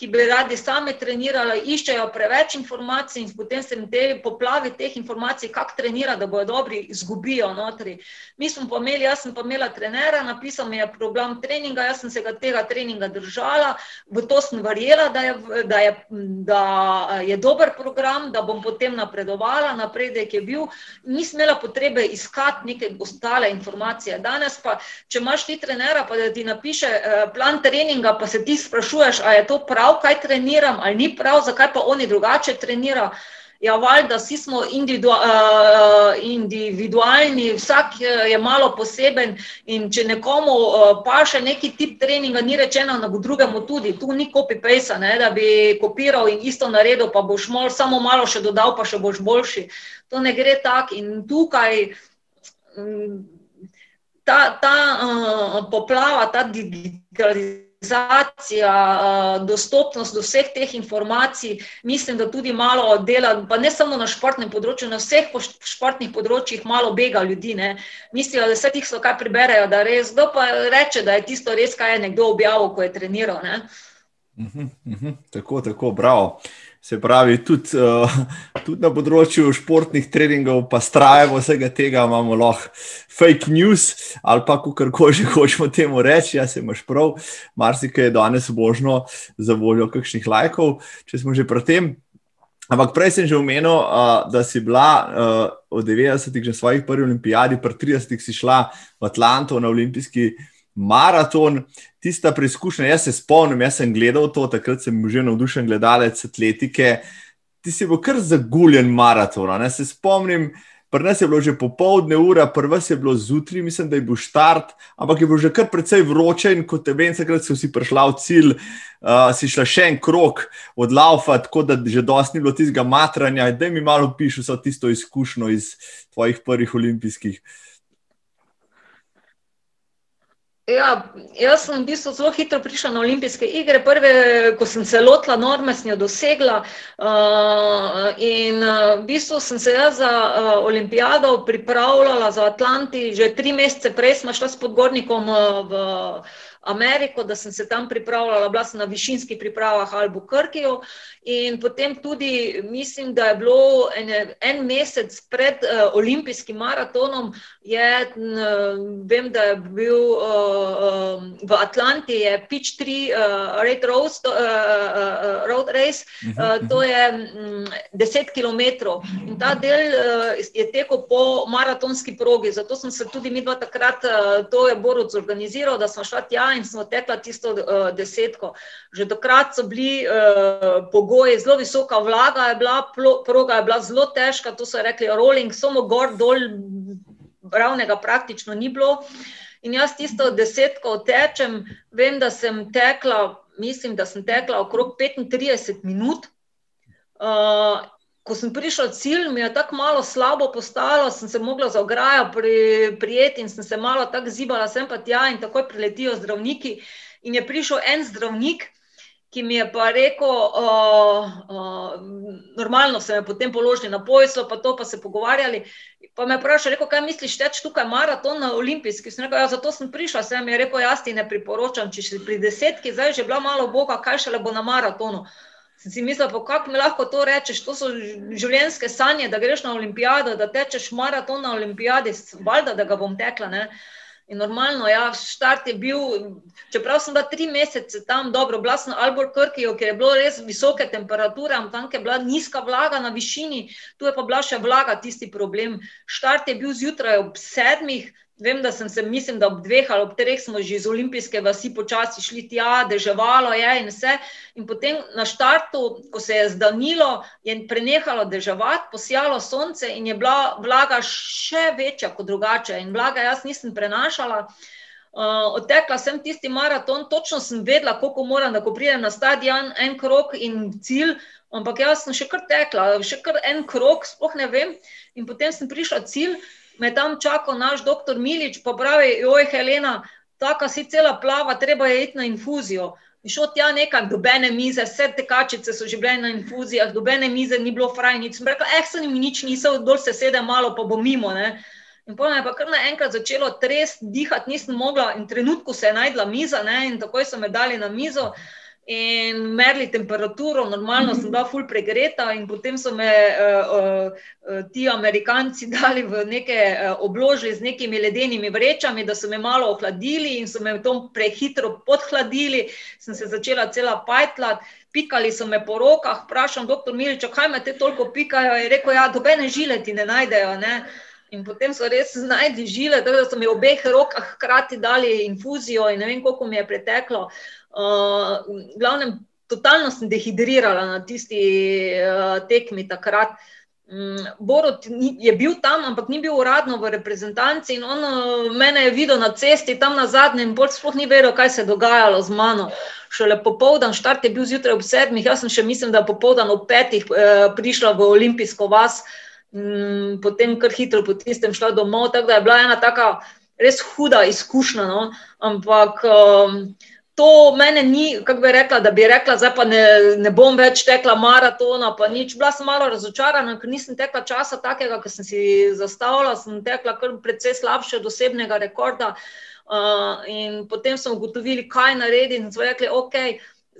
ki bi radi sami trenirali, iščejo preveč informacij in potem se jim te poplavi teh informacij, kako trenira, da bodo dobri, izgubijo notri. Mi smo pa imeli, jaz sem pa imela trenera, napisal mi je program treninga, jaz sem se ga tega treninga držala, v to sem verjela, da je, da je, da je dober program, da bom potem napredovala, napredek je bil, nisem imela potrebe iskati neke ostale informacije. Danes pa, če imaš ti trenera, pa da ti napiše eh, plan treninga, pa se ti sprašuješ, a je to prav, prav, kaj treniram, ali ni prav, zakaj pa oni drugače trenirajo. Ja, valjda, vsi smo individualni, vsak je malo poseben in če nekomu pa še neki tip treninga, ni rečeno na drugemu tudi, tu ni copy-paste, da bi kopiral in isto naredil, pa boš mol, samo malo še dodal, pa še boš boljši. To ne gre tako in tukaj ta, ta uh, poplava, ta digitalizacija, organizacija, eh, dostopnost do vseh teh informacij, mislim, da tudi malo dela, pa ne samo na športnem področju, na vseh športnih področjih malo bega ljudi. Ne. Mislijo, da vse tisto, kar preberejo, da res, kdo pa reče, da je tisto res, kaj je nekdo objavil, ko je treniral. Uh -huh, uh -huh, tako, tako, bravo. Se pravi, tudi, uh, tudi na področju športnih treningov, pa strajemo vsega tega, imamo lahko fake news ali pa kako že hočemo temu reči. Ja, se imaš prav, marsikaj je danes možno za voljo kakšnih lajkov, če smo že pri tem. Ampak prej sem že omenil, uh, da si bila uh, od 90-ih, že svojih prvih olimpijadi, pri 30-ih si šla v Atlanto na olimpijski maraton, tista preizkušnja. Jaz se spomnim, jaz sem gledal to, takrat sem že navdušen gledalec atletike. Ti si bil kar zaguljen maraton. Ne? Se spomnim, pri nas je bilo že popoldne ura, prva se je bilo zjutraj, mislim, da je bil štart, ampak je bilo že kar precej vroče in kot te vem, takrat si prišla v cilj, uh, si šla še en krok od laufa, tako da že dosti ni bilo tistega matranja. Da mi malo pišu so tisto izkušnjo iz tvojih prvih olimpijskih. Ja, jaz sem v bistvu zelo hitro prišla na olimpijske igre. Prve, ko sem se lotila norme, sem jo dosegla. Uh, in uh, v bistvu sem se jaz za uh, olimpijado pripravljala za Atlanti. Že tri mesece prej smo šli s podgornikom uh, v Ameriko, da sem se tam pripravljala, bila sem na višinskih pripravah ali v Krkiju. In potem tudi mislim, da je bilo en, en mesec pred uh, olimpijskim maratonom, je, uh, vem, da je bil uh, uh, v Atlanti, je Pitch 3 uh, Red Rose, uh, uh, Road Race, uh, to je um, 10 km. In ta del uh, je tekel po maratonski progi, zato sem se tudi mi dva takrat, uh, to je Boruc organiziral, da smo šla tja in smo tekla tisto uh, desetko. Že takrat so bili uh, pogoji, zelo visoka vlaga je bila, proga je bila zelo težka, to so rekli rolling, samo gor, dol, ravnega praktično ni bilo. In jaz tisto desetko tečem, vem, da sem tekla, mislim, da sem tekla okrog 35 minut. Uh, ko sem prišla cilj, mi je tako malo slabo postalo, sem se mogla za ograjo pri, prijeti in sem se malo tako zibala sem pa tja in takoj priletijo zdravniki. In je prišel en zdravnik, ki mi je pa rekel, uh, uh, normalno se je potem položili na pojso, pa to pa se pogovarjali. Pa me je vprašal, rekel, kaj misliš, teč tukaj maraton na olimpijski? Sem rekel, ja, zato sem prišla, sem je rekel, jaz ti ne priporočam, če si pri desetki, zdaj že bila malo boga, kaj šele bo na maratonu. Sem si mislila, kako mi lahko to rečeš, to so življenjske sanje, da greš na olimpijado, da tečeš maraton na olimpijadi, valjda, da ga bom tekla. Ne? In normalno, ja, štart je bil, čeprav sem bila tri mesece tam dobro, bila sem na Albuquerqueju, ker je bilo res visoke temperature, tam je bila nizka vlaga na višini, tu je pa bila še vlaga tisti problem. Štart je bil zjutraj ob sedmih, Vem, da sem se, mislim, da ob dveh ali ob treh smo že iz olimpijske vasi počasi šli tja, deževalo je in vse. In potem na štartu, ko se je zdanilo, je prenehalo deževati, posijalo sonce in je bila vlaga še večja kot drugače. In vlaga jaz nisem prenašala. Uh, odtekla sem tisti maraton, točno sem vedela, koliko moram, da ko pridem na stadion, en krok in cilj, ampak jaz sem še kar tekla, še kar en krok, sploh ne vem. In potem sem prišla cilj me tam čakal naš doktor Milič, pa pravi, oj, Helena, taka si cela plava, treba je iti na infuzijo. In šel tja nekaj, dobene mize, vse te kačice so že bile na infuzijah, dobene mize ni bilo frajnic. Sem rekla, eh, se jim nič nisem, dol se sedem malo, pa bo mimo. Ne? In potem je pa kar naenkrat začelo trest, dihati nisem mogla in trenutku se je najdla miza ne? in takoj so me dali na mizo in merili temperaturo, normalno sem bila ful pregreta in potem so me uh, uh, ti Amerikanci dali v neke uh, obložje z nekimi ledenimi vrečami, da so me malo ohladili in so me to prehitro podhladili, sem se začela cela pajtlat. Pikali so me po rokah, vprašam doktor Milič, kaj me te toliko pikajo. Je rekel, ja, dobene žile ti ne najdejo. Ne? In potem so res najdli žile, da so mi v obeh rokah hkrati dali infuzijo in ne vem, koliko mi je preteklo. Uh, Uh, glavnem, totalno sem dehidrirala na tisti uh, tekmi takrat. Um, Borod je bil tam, ampak ni bil uradno v reprezentanci in on uh, mene je videl na cesti tam na zadnjem bolj sploh ni vedel, kaj se je dogajalo z mano. Šele popoldan, štart je bil zjutraj ob sedmih, jaz sem še mislim, da popoldan ob petih uh, prišla v olimpijsko vas, um, potem kar hitro po tistem šla domov, tako da je bila ena taka res huda izkušnja, no? ampak um, to mene ni, kako bi rekla, da bi rekla, zdaj pa ne, ne bom več tekla maratona, pa nič. Bila sem malo razočarana, ker nisem tekla časa takega, ki sem si zastavila, sem tekla kar precej slabše od osebnega rekorda. Uh, in potem smo ugotovili, kaj narediti, in smo rekli, ok.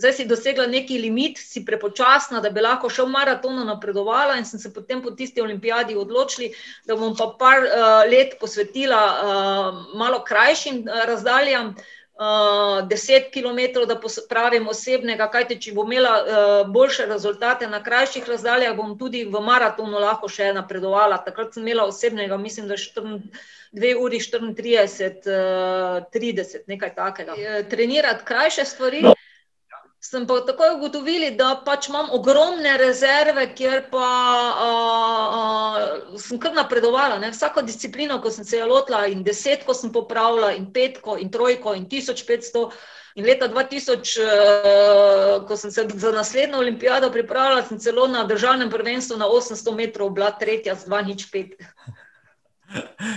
Zdaj si dosegla neki limit, si prepočasna, da bi lahko še v maratonu napredovala, in sem se potem po tisti olimpijadi odločila, da bom pa par uh, let posvetila uh, malo krajšim uh, razdaljam, uh, uh, 10 km, da pravim osebnega, kajte če bom imela uh, boljše rezultate na krajših razdaljah, bom tudi v maratonu lahko še napredovala. Takrat sem imela osebnega, mislim, da 2 uri 34, uh, 30, nekaj takega. Trenirati krajše stvari. No. Sem pa takoj ugotovili, da pač imam ogromne rezerve, kjer pa a, a, sem kar napredovala. Ne? Vsako disciplino, ko sem se je lotila, in desetko sem popravila, in petko, in trojko, in tisoč petsto. In leta 2000, a, ko sem se za naslednjo olimpijado pripravila, sem celo na državnem prvenstvu na 800 metrov bila tretja z 2,5.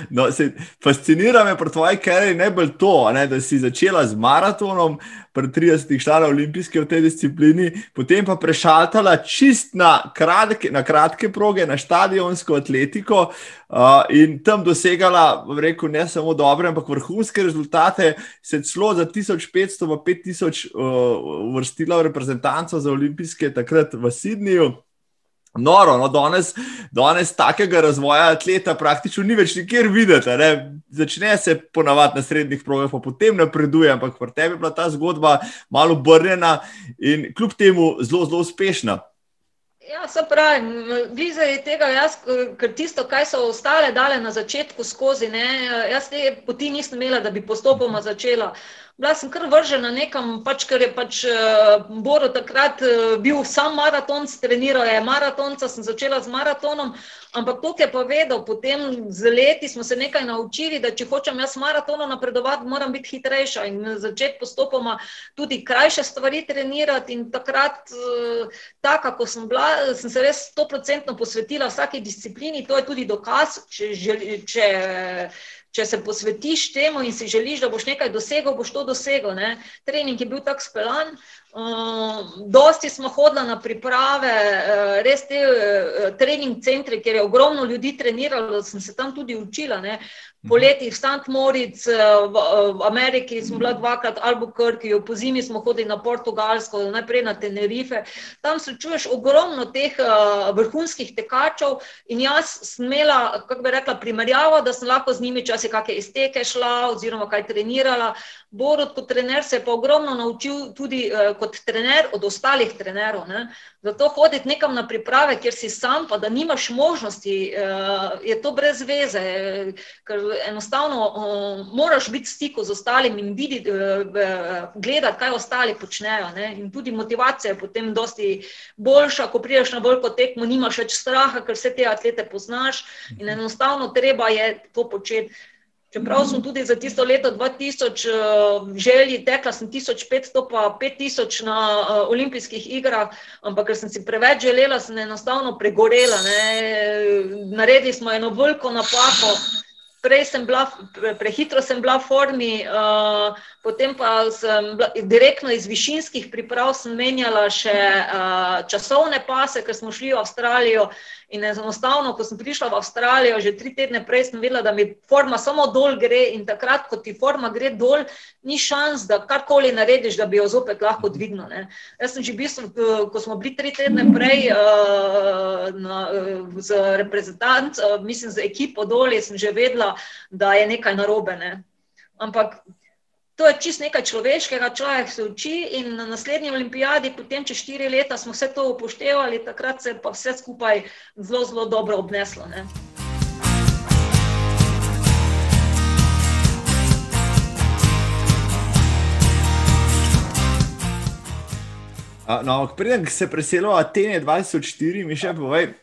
No, se, fascinira me pri tvoji karieri najbolj to, ne, da si začela z maratonom, pri 30 šla olimpijske v tej disciplini, potem pa prešaltala čist na kratke, na kratke proge, na stadionsko atletiko uh, in tam dosegala, rekel, ne samo dobre, ampak vrhunske rezultate, se celo za 1500 v 5000 uh, uvrstila v reprezentanco za olimpijske takrat v Sydneyju. Noro, no, danes, danes takega razvoja atleta praktično ni več nikjer videti. Ne? Začne se ponavadi na srednjih progah, pa potem napreduje, ampak pri tebi je bila ta zgodba malo obrnjena in kljub temu zelo, zelo uspešna. Ja, se pravi, blizu je tega, jaz, ker tisto, kaj so ostale dale na začetku skozi, ne, jaz te poti nisem imela, da bi postopoma začela. Bila sem kar vržena nekam, pač, ker je pač uh, Boro takrat uh, bil sam maraton, treniral je maratonca, sem začela z maratonom, ampak to, ki je povedal, potem z leti smo se nekaj naučili, da če hočem jaz maratono napredovati, moram biti hitrejša in začeti postopoma tudi krajše stvari trenirati in takrat, uh, tako, ko sem bila, sem se res stoprocentno posvetila vsaki disciplini, to je tudi dokaz, če, če če se posvetiš temu in si želiš, da boš nekaj dosegel, boš to dosegel. Ne? Trening je bil tako speljan. Uh, dosti smo hodili na priprave, uh, res te uh, trening centre, kjer je ogromno ljudi treniralo, sem se tam tudi učila. Ne? Poleti v St. Moritz, v, v Ameriki smo bila dvakrat, Albuquerque, po zimi smo hodili na Portugalsko, najprej na Tenerife. Tam srečuješ ogromno teh uh, vrhunskih tekačev in jaz sem imela, kako bi rekla, primerjavo, da sem lahko z njimi časi kakšne izteke šla oziroma kaj trenirala. Borod kot trener se je pa ogromno naučil tudi uh, kot trener od ostalih trenerov. Ne? Zato hoditi nekam na priprave, kjer si sam, pa da nimaš možnosti, uh, je to brez veze. Ker enostavno uh, moraš biti v stiku z ostalimi in videti, uh, gledati, kaj ostali počnejo. Ne? In tudi motivacija je potem dosti boljša, ko priješ na veliko tekmo, nimaš več straha, ker vse te atlete poznaš in enostavno treba je to početi. Čeprav sem tudi za tisto leto 2000 uh, želji tekla, sem 1500 pa 5000 na uh, olimpijskih igrah, ampak ker sem si preveč želela, sem enostavno pregorela. Ne? Naredili smo eno veliko napako, prej sem bila, prehitro sem bila v formi, uh, potem pa sem direktno iz višinskih priprav menjala še uh, časovne pase, ker smo šli v Avstralijo. In enostavno, ko sem prišla v Avstralijo, že tri tedne prej, sem videla, da mi forma samo dol gre. In takrat, ko ti forma gre dol, ni šans, da karkoli narediš, da bi jo zopet lahko dvignil. Ne. Jaz sem že bil, ko smo bili tri tedne prej uh, na, z reprezentant, uh, mislim, z ekipo dol, sem že vedela, da je nekaj narobe. Ne. Ampak To je čist nekaj človeškega, človek se uči in na naslednji olimpijadi, potem čez štiri leta, smo vse to upoštevali, takrat se je pa vse skupaj zelo, zelo dobro obneslo. Ne? No, Preden se preselil v Atene 2004, mi še povej,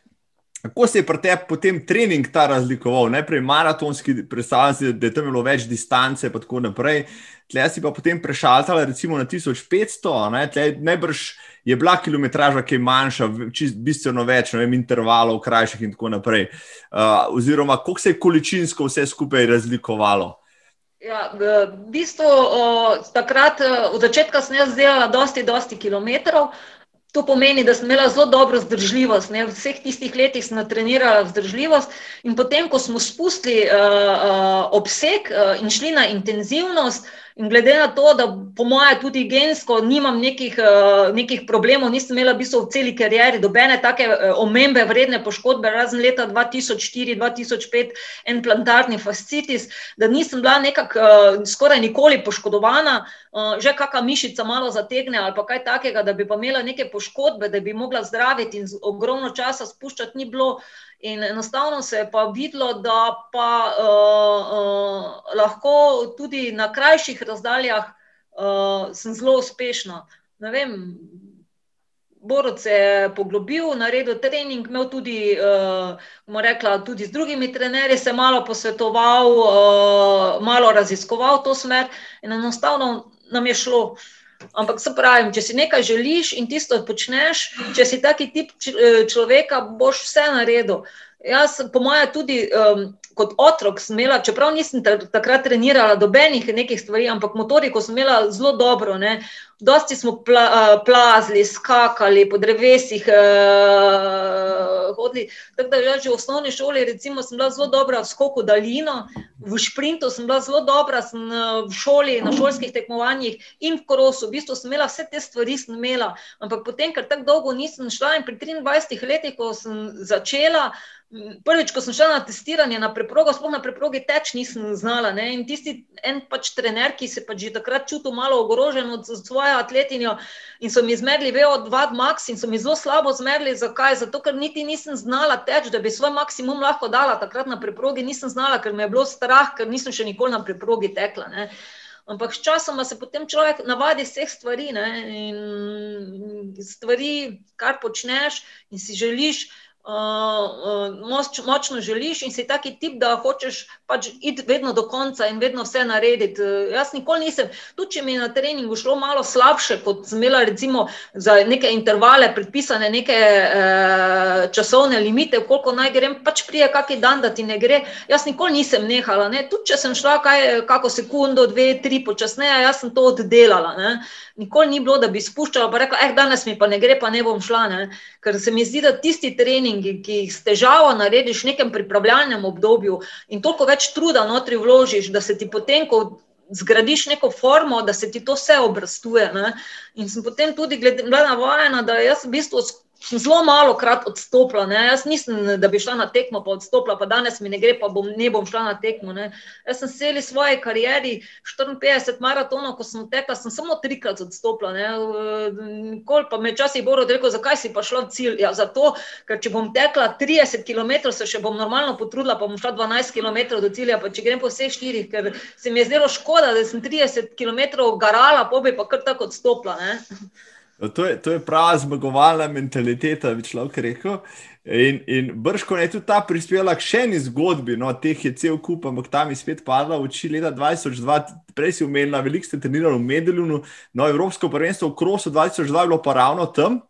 Kako se je pri tebi potem trening ta razlikoval? Najprej maratonski, predstavljam si, da je tam bilo več distance, in tako naprej. Tleh si pa potem prešaltala recimo na 1500, ne? Tleh najbrž je bila kilometraža, ki je manjša, bistveno več, vem, intervalov, krajših in tako naprej. Uh, oziroma, koliko se je količinsko vse skupaj razlikovalo? Ja, v bistvu o, takrat, od začetka sem jaz delala dosti, dosti kilometrov, To pomeni, da sem imela zelo dobro zdržljivost. Ne? V vseh tistih letih sem trenirala zdržljivost, in potem, ko smo spustili uh, uh, obseg uh, in šli na intenzivnost, uh, In glede na to, da po mojem tudi gensko nimam nekih, uh, nekih problemov, nisem imela v, bistvu v celi karieri dobene take uh, omembe vredne poškodbe, razen leta 2004-2005, en plantarni fascitis, da nisem bila nekako uh, skoraj nikoli poškodovana, že kakšna mišica malo zategne ali pa kaj takega, da bi pa imela neke poškodbe, da bi mogla zdraviti in ogromno časa spuščati, ni bilo. In enostavno se je pa videlo, da pa uh, uh, lahko tudi na krajših razdaljah uh, sem zelo uspešna. Borod se je poglobil, naredil trening, imel tudi, uh, rekla, tudi z drugimi trenerji, se malo posvetoval, uh, malo raziskoval to smer, in enostavno nam je šlo. Uh, Ampak se pravi, če si nekaj želiš in tisto počneš, če si taki tip človeka, boš vse naredil. Jaz, po mojem, tudi um, kot otrok sem imela, čeprav nisem takrat trenirala dobenih nekih stvari, ampak motoriko sem imela zelo dobro. Ne. Dosti smo pla, uh, plazili, skakali po drevesih, uh, hodili. Tako da že v osnovni šoli, recimo, sem bila zelo dobra v skoku daljino, v šprintu sem bila zelo dobra, sem uh, v šoli, na šolskih tekmovanjih in v korosu. V bistvu sem imela vse te stvari, sem imela. Ampak potem, ker tako dolgo nisem šla in pri 23 letih, ko sem začela, Prvič, ko sem šla na testiranje na preprogo, sploh na preprogi teč nisem znala. Ne? In tisti en pač trener, ki se pač že takrat čutil malo ogrožen od svoje atletinjo in so mi izmerili VO2 max in so mi zelo slabo izmerili. Zakaj? Zato, ker niti nisem znala teč, da bi svoj maksimum lahko dala takrat na preprogi, nisem znala, ker me je bilo strah, ker nisem še nikoli na preprogi tekla. Ne? Ampak sčasoma se potem človek navadi vseh stvari ne? in stvari, kar počneš in si želiš uh, močno želiš in si taki tip, da hočeš pač iti vedno do konca in vedno vse narediti. Uh, jaz nikoli nisem, tudi če mi je na treningu šlo malo slabše, kot sem imela recimo za neke intervale, predpisane neke uh, časovne limite, koliko naj grem, pač prije kakšen dan, da ti ne gre. Jaz nikoli nisem nehala, ne? tudi če sem šla kaj, kako sekundo, dve, tri počasneje, jaz sem to oddelala. Ne? Nikoli ni bilo, da bi spuščala, pa rekla, eh, danes mi pa ne gre, pa ne bom šla. Ne? Ker se mi zdi, da tisti treningi, ki jih s težavo narediš v nekem pripravljalnem obdobju in toliko več truda notri vložiš, da se ti potem, ko zgradiš neko formo, da se ti to vse obrastuje. Ne? In sem potem tudi bila navajena, da jaz v bistvu sem zelo malo krat odstopila. Ne. Jaz nisem, da bi šla na tekmo, pa odstopila, pa danes mi ne gre, pa bom, ne bom šla na tekmo. Ne. Jaz sem celi svoji karieri, 54 maratonov, ko sem tekla, sem samo trikrat odstopila. Kol pa me časih bo rekel, zakaj si pa šla v cilj? Ja, zato, ker če bom tekla 30 km, se še bom normalno potrudila, pa bom šla 12 km do cilja, pa če grem po vseh štirih, ker se mi je zdelo škoda, da sem 30 km garala, pa bi pa kar tako odstopila. Ne. To je, to je prava zmagovalna mentaliteta, bi človek rekel. In, in brško je tudi ta prispevala k še eni zgodbi, no, teh je cel kup, ampak tam je spet padla v oči leta 2002, prej si umenila, veliko ste trenirali v Medeljunu, no, Evropsko prvenstvo v Krosu 2002 je bilo pa ravno tam.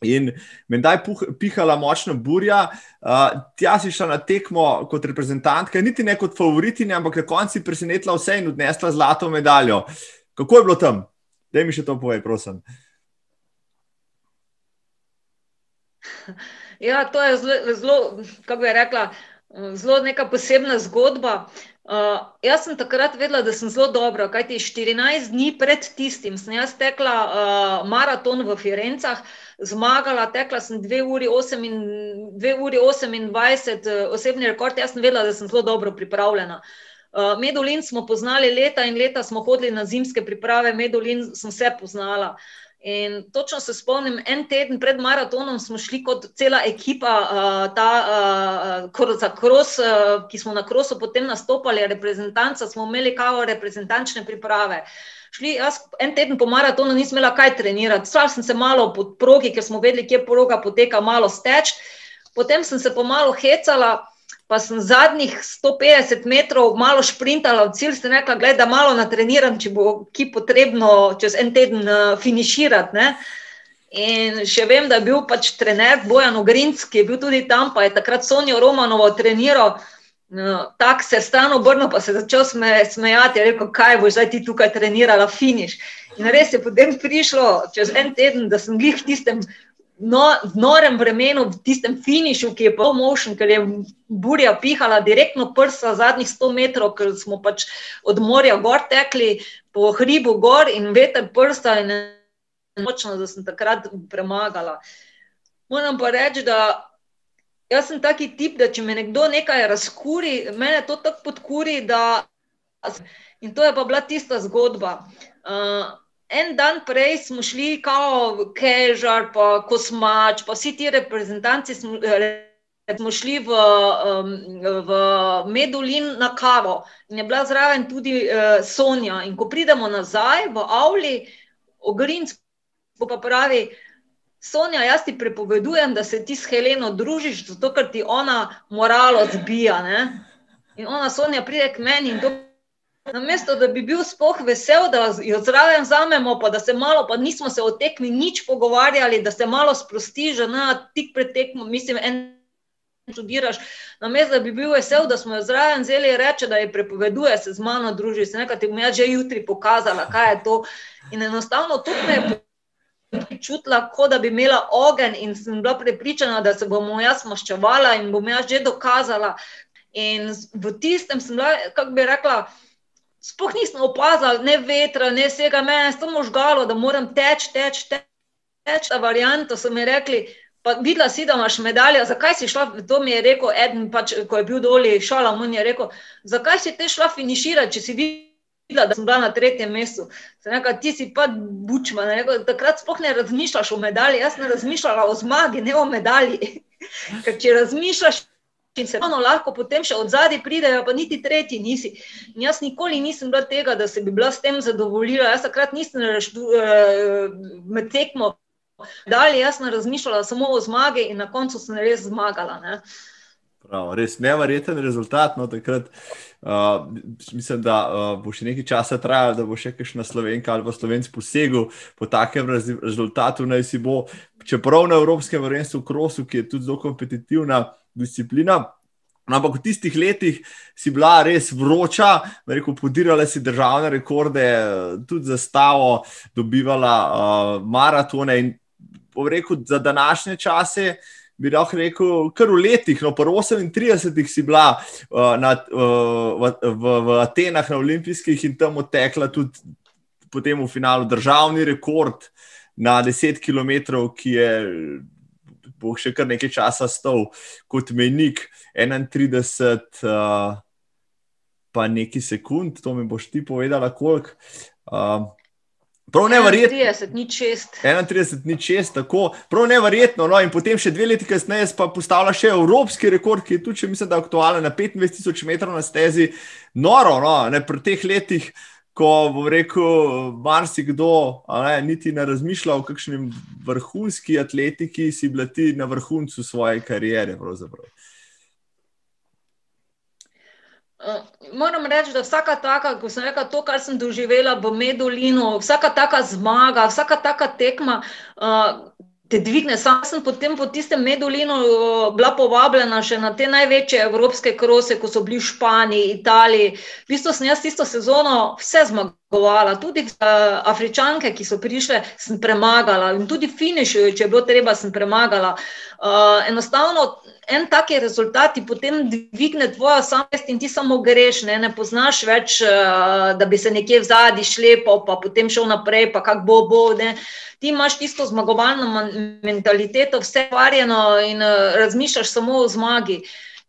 In menda je pihala močna burja, uh, tja si šla na tekmo kot reprezentantka, niti ne kot favoritinja, ampak na koncu si presenetila vse in odnesla zlato medaljo. Kako je bilo tam? Da mi še to povej, prosim. Ja, to je zelo, kako bi rekla, zelo neka posebna zgodba. Uh, jaz sem takrat vedela, da sem zelo dobra, kajti 14 dni pred tistim sem jaz tekla uh, maraton v Firencah, zmagala, tekla sem 2 uri 28, uh, osebni rekord, jaz sem vedela, da sem zelo dobro pripravljena. Uh, Medolin smo poznali leta in leta, smo hodili na zimske priprave, Medolin sem vse poznala. Uh, In točno se spomnim, en teden pred maratonom smo šli kot cela ekipa, uh, ta, uh, za kros, uh, ki smo na krosu potem nastopali, reprezentanca, smo imeli kao reprezentančne priprave. Šli, jaz en teden po maratonu nisem imela kaj trenirati, stvar sem se malo pod progi, ker smo vedeli, kje proga poteka, malo steč. Potem sem se pomalo hecala, pa sem zadnjih 150 metrov malo šprintala v cilj, sem rekla, gledaj, da malo natreniram, če bo ki potrebno čez en teden uh, finiširati. Ne? In še vem, da je bil pač trener Bojan Ogrinc, ki je bil tudi tam, pa je takrat Sonijo Romanovo treniral. No, tako se je stano obrnil, pa se je začel sme, smejati. Je rekel, kaj boš zdaj ti tukaj trenirala, finiš. In res je potem prišlo čez en teden, da sem glih v tistem no, v norem vremenu, v tistem finišu, ki je pol motion, ker je burja pihala direktno prsa zadnjih 100 metrov, ker smo pač od morja gor tekli po hribu gor in veter prsta in močno, da sem takrat premagala. Moram pa reči, da jaz sem taki tip, da če me nekdo nekaj razkuri, mene to tako podkuri, da in to je pa bila tista zgodba. Uh, En dan prej smo šli, kot Kežar, pa Kosmač, pa vsi ti reprezentanci smo, smo šli v, v Medulin na kavo in je bila zraven tudi uh, Sonja. In ko pridemo nazaj v Avli, Ogrinc pa pravi, Sonja, jaz ti prepovedujem, da se ti s Heleno družiš, zato ker ti ona moralo zbija. Ne? In ona, Sonja, pride k meni in to. Namesto da bi bil spoh vesel, da jo zraven vzamemo, pa da se malo, pa nismo se o tekmi nič pogovarjali, da se malo sprosti, že na tik pred tekmo, mislim, en čudiraš. Na mestu, da bi bil vesel, da smo jo zraven zeli, reče, da je prepoveduje se z mano družiti, se nekaj ti bom jaz že jutri pokazala, kaj je to. In enostavno to me je čutila, kot da bi imela ogen in sem bila prepričana, da se bomo jaz maščevala in bom jaz že dokazala. In v tistem sem bila, kako bi rekla, sploh nisem opazila ne vetra, ne vsega, meni je samo žgalo, da moram teči, teči, teči. Teč, ta varianta so mi rekli, Pa videla si, da imaš medaljo, zakaj si šla, to mi je rekel eden, pač, ko je bil dolje, šala mu je rekel, zakaj si te šla finiširati, če si videla, da sem bila na tretjem mestu. Rekel, ti si pa bučma, rekel, takrat sploh ne razmišljaš o medalji, jaz ne razmišljala o zmagi, ne o medalji. Ker če razmišljaš, in se ono lahko potem še od zadaj pridejo, pa niti tretji nisi. In jaz nikoli nisem bila tega, da se bi bila s tem zadovoljila, jaz takrat nisem reštu, eh, med tekmo Dalje jaz sem razmišljala samo o zmagi in na koncu sem res zmagala. Ne. Prav, res nevreten rezultat. No, takrat, uh, mislim, da uh, bo še nekaj časa trajalo, da bo še kakšna slovenka ali pa slovenc posegel po takem rezultatu. Bo, čeprav na Evropskem vrhu v Krosu, ki je tudi zelo kompetitivna disciplina. No, ampak v tistih letih si bila res vroča, rekel, podirala si državne rekorde, tudi za stavo, dobivala uh, maratone in rekel, za današnje čase. Bi lahko rekel, kar v letih, no, pa 38 si bila uh, na, uh, v, v, v Atenah na olimpijskih in tam odtekla tudi potem v finalu državni rekord na 10 km, ki je bo še kar nekaj časa stal kot menik 31, uh, pa nekaj sekund, to mi boš ti povedala, koliko. Uh, Prav nevrjetno. 31, nič šest. 31, nič šest, tako. Prav nevrjetno. No, in potem še dve leti kasneje pa postavlja še evropski rekord, ki je tudi, mislim, da aktualen na 25.000 metrov na stezi. Noro, no, ne pri teh letih, ko bo rekel, marsikdo ne, niti ne razmišlja o kakšni vrhunski atletiki, si bila ti na vrhuncu svoje kariere. Pravzaprav. Uh, moram reči, da vsaka taka, ko sem rekla to, kar sem doživela v Medulinu, vsaka taka zmaga, vsaka taka tekma. Uh, Te dvigne. Sam sem potem po tistem medulinu bila povabljena še na te največje evropske krose, ko so bili v Španiji, Italiji. V bistvu sem jaz tisto sezono vse zmagovala, tudi uh, Afričanke, ki so prišle, sem premagala in tudi finiš, če je bilo treba, sem premagala. Uh, enostavno en taki rezultat ti potem dvigne tvojo samest in ti samo greš, ne, ne poznaš več, uh, da bi se nekje v zadnji šlepal, pa potem šel naprej, pa kak bo bo. Ne. Ti imaš tisto zmagovalno mentaliteto, vse varjeno in uh, razmišljaš samo o zmagi.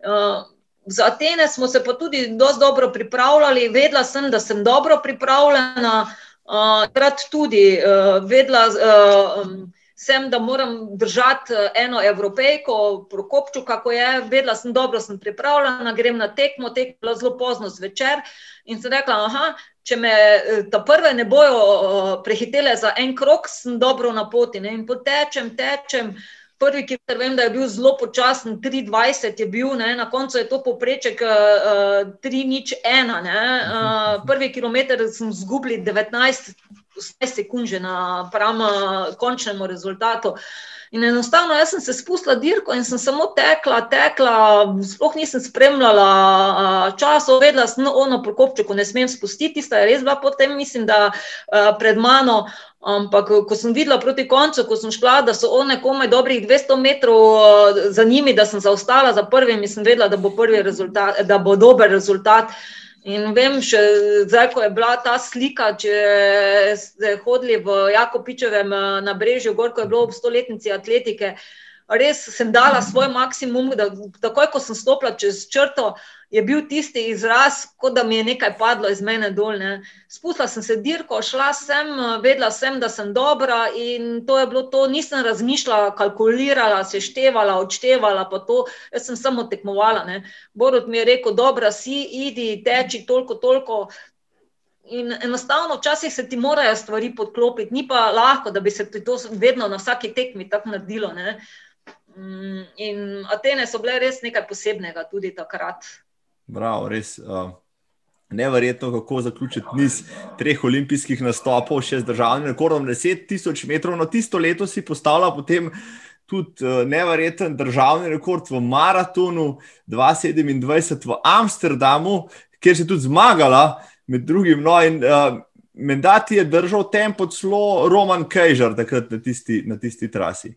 Uh, Za Atene smo se pa tudi dosti dobro pripravljali, vedela sem, da sem dobro pripravljena, uh, tudi uh, vedela. Uh, sem, da moram držati eh, eno evropejko, prokopču, kako je, vedela sem, dobro sem pripravljena, grem na tekmo, bilo zelo pozno zvečer in sem rekla, aha, če me eh, ta prve ne bojo eh, prehitele za en krok, sem dobro na poti ne? in potečem, tečem. Prvi, ki vem, da je bil zelo počasen, 23 je bil, ne? na koncu je to popreček uh, 3-1. Uh, prvi kilometr sem zgubili 19 vse sekund že na pravem končnemu rezultatu. In enostavno, jaz sem se spustila dirko in sem samo tekla, tekla, sploh nisem spremljala časov, vedela sem, ono prokopček, ne smem spustiti, sta je res bila potem, mislim, da pred mano. Ampak, ko sem videla proti koncu, ko sem šla, da so one komaj dobrih 200 metrov za njimi, da sem zaostala za prvim in sem vedela, da bo, rezultat, da bo dober rezultat. In vem, še zdaj, ko je bila ta slika, če ste hodili v Jakopičevem eh, na Brežju, gor, ko je bilo ob stoletnici atletike, res sem dala svoj maksimum, da takoj, ko sem stopila čez črto, je bil tisti izraz, kot da mi je nekaj padlo iz mene dol. Ne. Spustila sem se dirko, šla sem, vedela sem, da sem dobra in to je bilo to. Nisem razmišljala, kalkulirala, seštevala, odštevala, pa to, jaz sem samo tekmovala. Ne. Borod mi je rekel, dobra si, idi, teči toliko, toliko. In enostavno, včasih se ti morajo stvari podklopiti, ni pa lahko, da bi se ti to vedno na vsaki tekmi tako naredilo. Ne. Mm, in Atene so bile res nekaj posebnega tudi takrat. Bravo, res. Uh, neverjetno, kako zaključiti niz treh olimpijskih nastopov, še z državnim rekordom 10.000 metrov. No, tisto leto si postavila potem tudi uh, nevreten državni rekord v maratonu 2027 v Amsterdamu, kjer si tudi zmagala, med drugim. No, in, uh, Menda ti je držal tempo celo Roman Kejžar, takrat na tisti, na tisti trasi.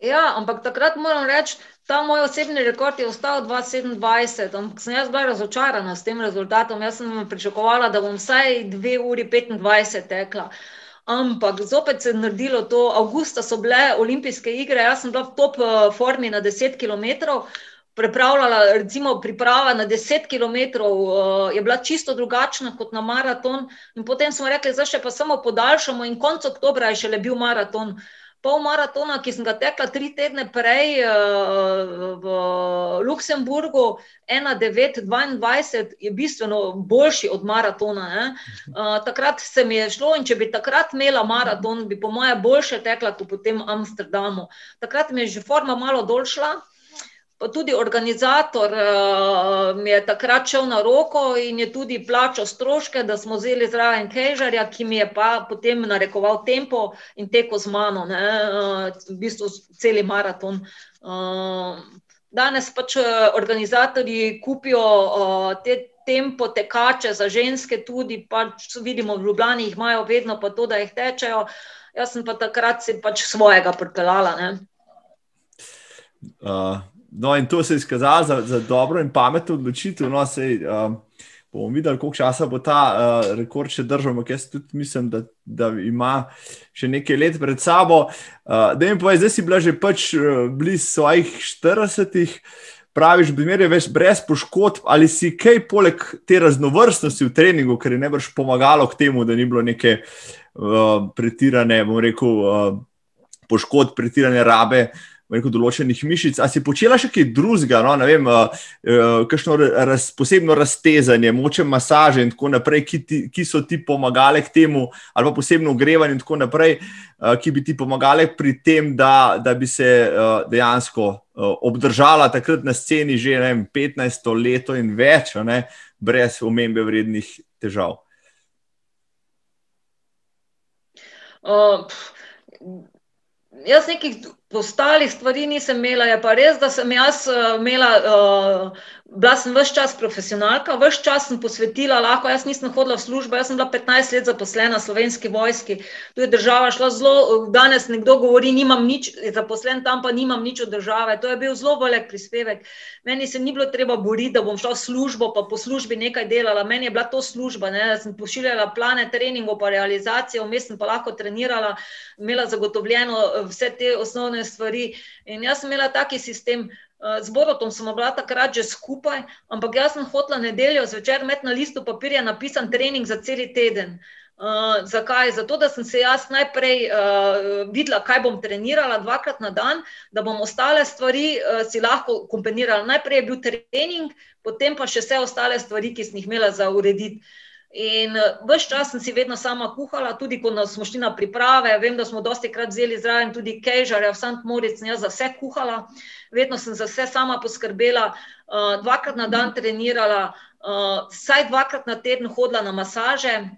Ja, ampak takrat moram reči, ta moj osebni rekord je ostal 2027. Ampak sem jaz bila razočarana s tem rezultatom. Jaz sem pričakovala, da bom vsaj 2 uri 25 tekla. Ampak zopet se je naredilo to. Augusta so bile olimpijske igre, jaz sem bila v top eh, formi na 10 km. Prepravljala, recimo, priprava na 10 km uh, je bila čisto drugačna kot na maraton. In potem smo rekli, da še pa samo podaljšamo, in konec oktobra je šele bil maraton. Uh, pol maratona, ki sem ga tekla tri tedne prej uh, v Luksemburgu, 1,922, je bistveno boljši od maratona. Uh, takrat se mi je šlo in če bi takrat imela maraton, bi po moje boljše tekla kot potem v Amsterdamu. Takrat mi je že forma malo dolšla. Pa tudi organizator uh, mi je takrat šel na roko in je tudi plačal stroške, da smo vzeli zraven Kejžarja, ki mi je pa potem narekoval tempo in teko z mano, ne, uh, v bistvu celi maraton. Uh, danes pač organizatorji kupijo uh, te tempo tekače za ženske, tudi pač vidimo v Ljubljani, jih imajo vedno pa to, da jih tečejo. Jaz sem pa takrat si pač svojega pripeljala. Uh. No, in to se je izkazalo za, za dobro in pametno odločitev. No, sej, um, bomo videli, koliko časa bo ta uh, rekord še držal, ampak jaz tudi mislim, da, da ima še nekaj let pred sabo. Uh, da jim povej, zdaj si bila že pač uh, blizu svojih 40. Praviš, da je več brez poškodb, ali si kaj poleg te raznovrstnosti v treningu, ker je ne boš pomagalo k temu, da ni bilo neke uh, pretirane, bom rekel, uh, poškodb, pretirane rabe rekel, določenih mišic. A si počela še kaj drugega, no? ne vem, uh, kakšno raz, posebno raztezanje, moče masaže in tako naprej, ki, ti, ki so ti pomagali k temu, ali pa posebno ogrevanje in tako naprej, uh, ki bi ti pomagali pri tem, da, da bi se uh, dejansko uh, obdržala takrat na sceni že vem, 15 let in več, ne? brez omembe vrednih težav. Uh, jaz nekih ostalih stvari nisem imela, je pa res, da sem jaz uh, imela. Uh, bila sem vse čas profesionalka, vse čas sem posvetila, lahko jaz nisem hodila v službo, jaz sem bila 15 let zaposlena v slovenski vojski. Tu je država šla zelo, danes nekdo govori, nimam nič, zaposlen tam pa nimam nič od države. To je bil zelo velik prispevek. Meni se ni bilo treba boriti, da bom šla v službo, pa po službi nekaj delala. Meni je bila to služba, ne? sem pošiljala plane treningov, pa realizacijo, vmes sem pa lahko trenirala, imela zagotovljeno vse te osnovne stvari. In jaz sem imela taki sistem, Eh, z Borotom smo bila takrat že skupaj, ampak jaz sem hotla nedeljo zvečer imeti na listu papirja napisan trening za cel teden. Uh, zakaj? Zato, da sem se jaz najprej uh, videla, kaj bom trenirala dvakrat na dan, da bom ostale stvari uh, si lahko kombinirala. Najprej je bil trening, potem pa še vse ostale stvari, ki sem jih imela za urediti. In vse čas sem si vedno sama kuhala, tudi ko smo šli na priprave. Vem, da smo dosti krat vzeli zraven tudi Kejžarja, v St. Moritz, jaz za vse kuhala. Uh, vedno sem za vse sama poskrbela, uh, dvakrat na dan trenirala, uh, vsaj dvakrat na teden hodila na masaže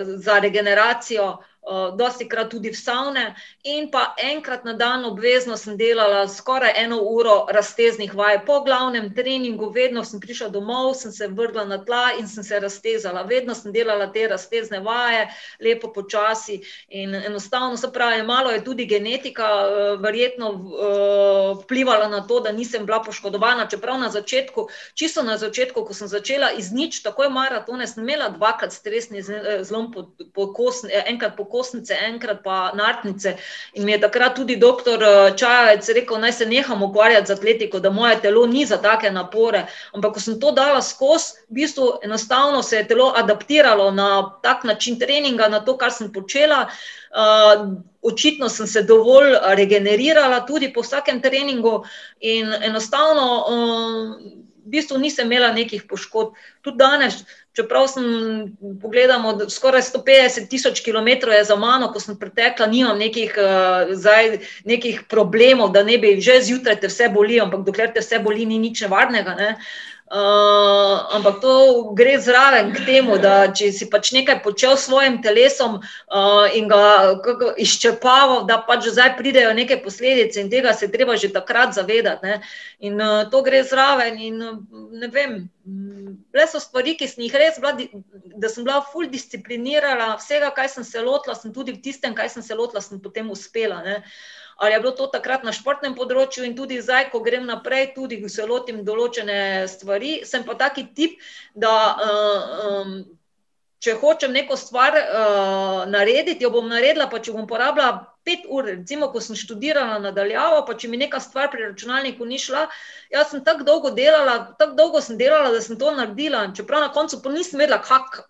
za regeneracijo. Eh, dosti krat tudi v savne, in pa enkrat na dan obvezno sem delala skoraj eno uro razteznih vaj. Po glavnem treningu, vedno sem prišla domov, sem se vrgla na tla in sem se raztezala. Vedno sem delala te raztezne vaje, lepo počasi in enostavno, se pravi, malo je tudi genetika eh, verjetno eh, vplivala na to, da nisem bila poškodovana, čeprav na začetku, čisto na začetku, ko sem začela iz nič, takoj maratone, sem imela dvakrat stresni zlom po, po kosni, enkrat po kosni, kostnice, enkrat pa nartnice. In mi je takrat tudi doktor eh, Čajec rekel, naj se neham ukvarjati z atletiko, da moje telo ni za take napore. Ampak ko sem to dala skozi, v bistvu enostavno se je telo adaptiralo na tak način treninga, na to, kar sem počela. Uh, očitno sem se dovolj regenerirala tudi po vsakem treningu, in enostavno, uh, v bistvu nisem imela nekih poškodb. Tudi danes, Čeprav sem pogledal, skoraj 150 tisoč km je za mano, ko sem pretekla, nimam nekih, uh, zdaj, nekih problemov, da ne bi že zjutraj te vse boli, ampak dokler te vse boli, ni nič nevarnega. Ne? Uh, ampak to gre zraven k temu, da če si pač nekaj počel s svojim telesom uh, in ga izčrpaval, da pač zdaj pridejo neke posledice in tega se treba že takrat zavedati. Ne? In uh, to gre zraven in ne vem. Bile so stvari, ki sem jih res bila, da sem bila fully disciplinirana, vsega, kaj sem se lotila, sem tudi v tistem, kaj sem se lotila, sem potem uspela. Uh, ali je bilo to takrat na športnem področju in tudi zdaj, ko grem naprej, tudi se lotim določene stvari. Sem pa taki tip, da um, če hočem neko stvar uh, narediti, jo bom naredila, pa če bom porabila pet ur, recimo, ko sem študirala nadaljavo, pa če mi neka stvar pri računalniku ni šla, jaz sem tako dolgo delala, tako dolgo sem delala, da sem to naredila, čeprav na koncu pa nisem vedela, kako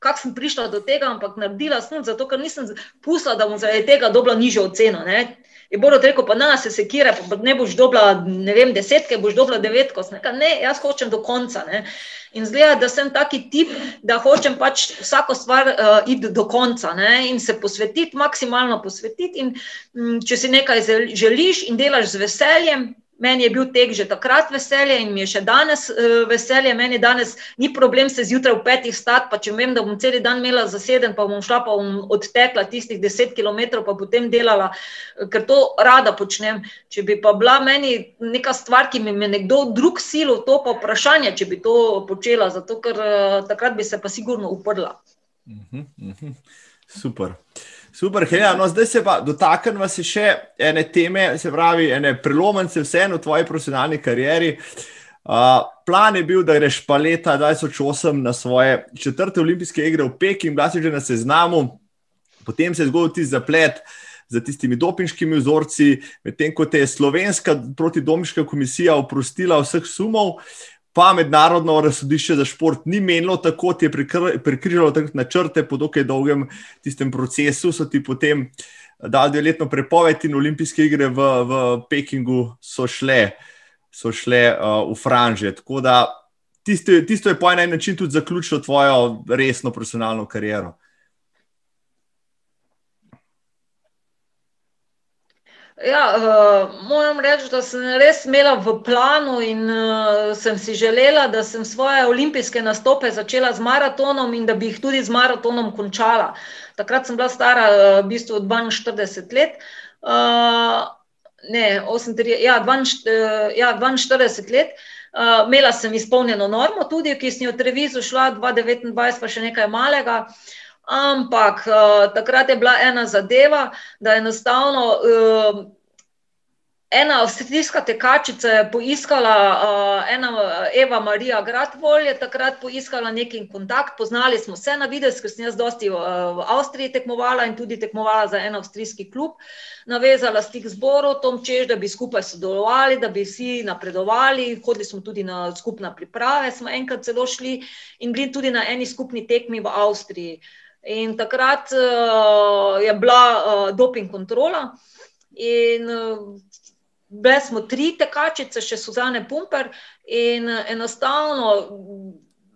kako sem prišla do tega, ampak naredila sem zato, ker nisem pustila, da bom zaradi tega dobila nižjo oceno. Ne? Je bolj rekel, pa nas se sekira, pa ne boš dobila, ne vem, desetke, boš dobila devetko. Ne, jaz hočem do konca. Ne? In zgleda, da sem taki tip, da hočem pač vsako stvar uh, iti do konca ne? in se posvetiti, maksimalno posvetiti. In, um, če si nekaj želiš in delaš z veseljem, Meni je bil tek že takrat veselje in mi je še danes uh, veselje. Meni danes ni problem se zjutraj v petih stati, pa če vem, da bom cel dan imela zaseden, pa bom šla pa bom odtekla tistih deset km, pa potem delala, ker to rada počnem. Če bi pa bila meni neka stvar, ki mi je nekdo drug silo, to pa vprašanje, če bi to počela, zato ker uh, takrat bi se pa sigurno uprla. Uh -huh, uh -huh. Super. Super, Helena. No, zdaj se pa dotaknemo še ene teme, se pravi, ene prelomnice, vseeno v tvoji profesionalni karieri. Uh, plan je bil, da greš pa leta 2008 na svoje četrte olimpijske igre v Pekingu, glasi že na seznamu, potem se je zgodil ti zaplet za tistimi dopinškimi vzorci, medtem ko te je slovenska protidopinška komisija oprostila vseh sumov. Pa mednarodno razsodišče za šport ni menilo tako, ti je prekrižalo načrte po dokaj dolgem tistem procesu, so ti potem dali dveletno prepoved in olimpijske igre v, v Pekingu so šle, so šle uh, v franže. Tako da tisto, tisto je po enem način tudi zaključilo tvojo resno profesionalno kariero. Ja, uh, moram reči, da sem res imela v planu in uh, sem si želela, da sem svoje olimpijske nastope začela z maratonom in da bi jih tudi z maratonom končala. Takrat sem bila stara uh, v bistvu 42 let. Uh, ne, 38, ja, 42, ja, 42 let. Uh, imela sem izpolnjeno normo, tudi ki sem jo v Trevizu šla, 2029, pa še nekaj malega. Uh, Ampak uh, takrat je bila ena zadeva, da enostavno uh, ena avstrijska tekačica je poiskala, uh, ena Eva Marija Gradvol je takrat poiskala neki kontakt, poznali smo se na videz, ker sem jaz dosti uh, v Avstriji tekmovala in tudi tekmovala za en avstrijski klub. Navezala stik z Borotom, češ, da bi skupaj sodelovali, da bi vsi napredovali. Hodili smo tudi na skupne priprave, smo enkrat celo šli in bili tudi na eni skupni tekmi v Avstriji. Uh, In takrat uh, je bila uh, doping kontrola, in uh, bile smo tri tekačice, še Suzane Pumper, in uh, enostavno.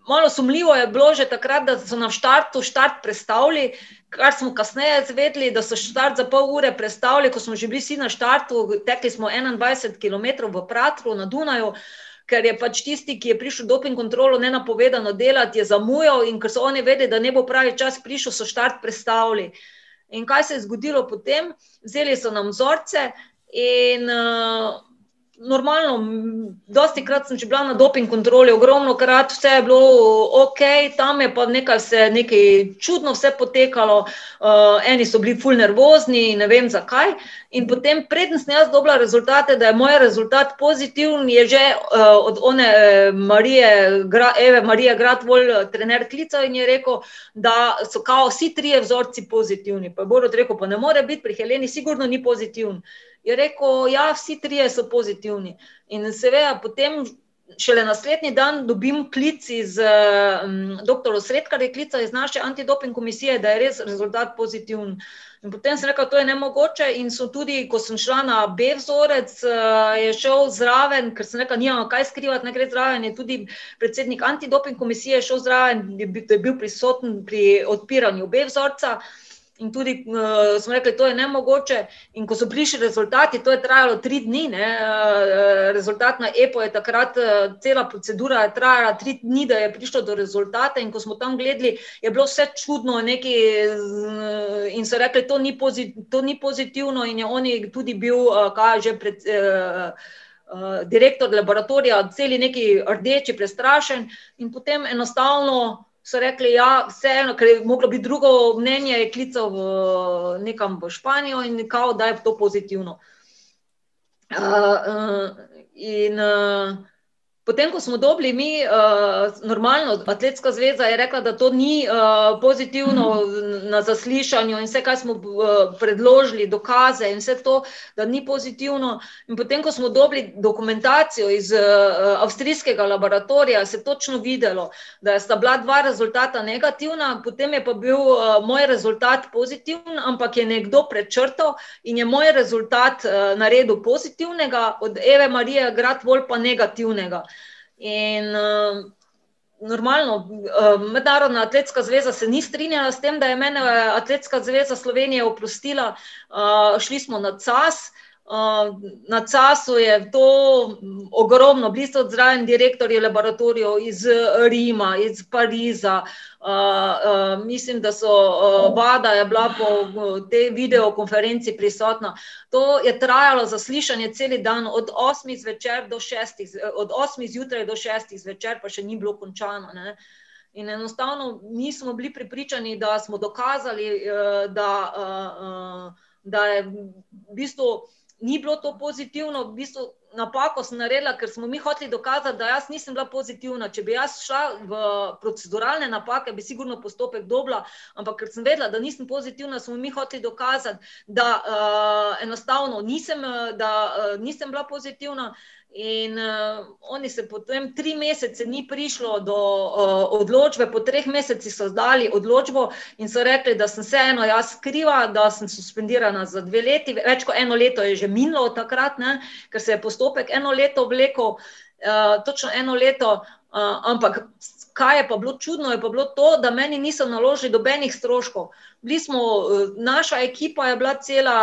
Malo sumljivo je bilo že takrat, da so na štartu štart predstavili, kar smo kasneje izvedeli, da so štart za pol ure predstavili, ko smo že bili vsi na štartu, tekli smo 21 km v Pratru na Dunaju. Uh, ker je pač tisti, ki je prišel doping kontrolo nenapovedano delati, je zamujal in ker so oni vedeli, da ne bo pravi čas prišel, so štart predstavili. In kaj se je zgodilo potem? Vzeli so nam vzorce in uh, normalno, dosti krat sem že bila na doping kontroli, ogromno krat vse je bilo ok, tam je pa nekaj, vse, nekaj čudno vse potekalo, uh, eni so bili ful nervozni, ne vem zakaj. In potem, preden sem jaz dobila rezultate, da je moj rezultat pozitiven, je že uh, od one eh, Marije, Gra, Eve Marije Gradvolj, trener klical in je rekel, da so kao vsi trije vzorci pozitivni. Pa je Borod rekel, pa ne more biti, pri Heleni sigurno ni pozitiven je rekel, da ja, vsi trije so pozitivni. In seveda, potem šele naslednji dan dobim klic iz um, dr. Sredka, ki je klical iz naše antidoping komisije, da je res rezultat pozitiven. In potem sem rekel, da to je nemogoče. In so tudi, ko sem šla na B vzorec, uh, je šel zraven, ker sem rekel, nimamo kaj skrivati, ne gre zraven. Je tudi predsednik antidoping komisije šel zraven, da je bil prisoten pri odpiranju B vzorca. In tudi uh, smo rekli, da je to nemogoče. In ko so prišli rezultati, to je trajalo tri dni. Uh, rezultat na EPO je takrat, uh, cela procedura je trajala tri dni, da je prišlo do rezultata. In ko smo tam gledali, je bilo vse čudno. Neki, uh, in so rekli, to, to ni pozitivno. In je on tudi bil, uh, kaj že pred. Uh, Direktor laboratorija, celi neki rdeči, prestrašen, in potem enostavno so rekli, da ja, je vseeno, ker je moglo biti drugo mnenje, je klical v, nekam v Španijo in kao, da je to pozitivno. Uh, uh, in uh, Potem, ko smo dobili mi, uh, normalno, Atletska zveza je rekla, da to ni uh, pozitivno na zaslišanju in vse, kar smo uh, predložili, dokaze in vse to, da ni pozitivno. In potem, ko smo dobili dokumentacijo iz uh, avstrijskega laboratorija, se je točno videlo, da sta bila dva rezultata negativna, potem je pa bil uh, moj rezultat pozitiven, ampak je nekdo prečrtal in je moj rezultat uh, naredil pozitivnega, od Eve Marije Gratvol pa negativnega. In uh, normalno, uh, Mednarodna atletska zveza se ni strinjala s tem, da je mene Atletska zveza Slovenije oprostila. Uh, šli smo na CAS. Na CAS-u je to ogromno, od zraven direktorjev laboratorijev iz Rima, iz Pariza. Mislim, da so Vada je bila po tej videokonferenci prisotna. To je trajalo zaslišanje cel dan, od 8 zvečer do 6, od 8 zjutraj do 6 zvečer, pa še ni bilo končano. Ne? In enostavno nismo bili pripričani, da smo dokazali, da, da je v bistvu ni bilo to pozitivno, v bistvu napako sem naredila, ker smo mi hoteli dokazati, da jaz nisem bila pozitivna. Če bi jaz šla v proceduralne napake, bi sigurno postopek dobila, ampak ker sem vedela, da nisem pozitivna, smo mi hoteli dokazati, da uh, enostavno nisem, da, uh, nisem bila pozitivna. In uh, oni se potem tri mesece ni prišlo do uh, odločbe, po treh mesecih so dali odločbo in so rekli, da sem vseeno jaz kriva, da sem suspendirana za dve leti. Več kot eno leto je že minilo od takrat, ne, ker se je postopek eno leto vlekel, uh, točno eno leto, ampak kaj je pa bilo čudno, je pa bilo to, da meni niso naložili dobenih stroškov. Smo, eh, naša ekipa je bila cela,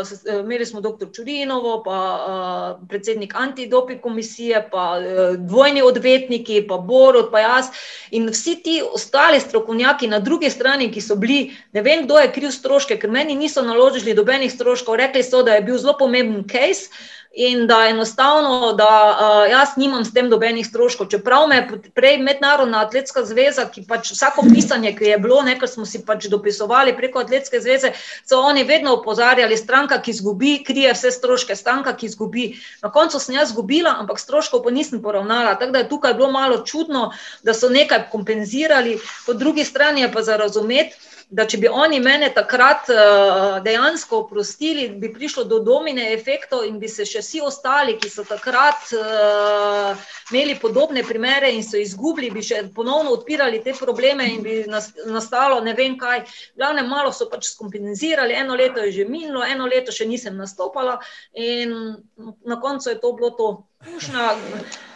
uh, imeli smo dr. Čurinovo, pa uh, predsednik antidoping komisije, pa uh, dvojni odvetniki, pa Borod, pa jaz in vsi ti ostali strokovnjaki na drugi strani, ki so bili, ne vem, kdo je kriv stroške, ker meni niso naložili dobenih stroškov, rekli so, da je bil zelo pomemben case in da enostavno, da uh, jaz nimam s tem dobenih stroškov. Čeprav me prej Mednarodna atletska zveza, ki pač vsako pisanje, ki je bilo, nekaj smo si pač dopisovali preko atletske zveze, so oni vedno opozarjali, stranka, ki izgubi, krije vse stroške, stranka, ki izgubi. Na koncu sem jaz izgubila, ampak stroškov pa nisem poravnala. Tako da je tukaj bilo malo čudno, da so nekaj kompenzirali, po drugi strani je pa za razumeti da če bi oni mene takrat uh, dejansko oprostili, bi prišlo do domine efektov in bi se še vsi ostali, ki so takrat uh, imeli podobne primere in so izgubili, bi še ponovno odpirali te probleme in bi nastalo ne vem kaj. Glavne malo so pač skompenzirali, eno leto je že minilo, eno leto še nisem nastopala in na koncu je to bilo to. Ki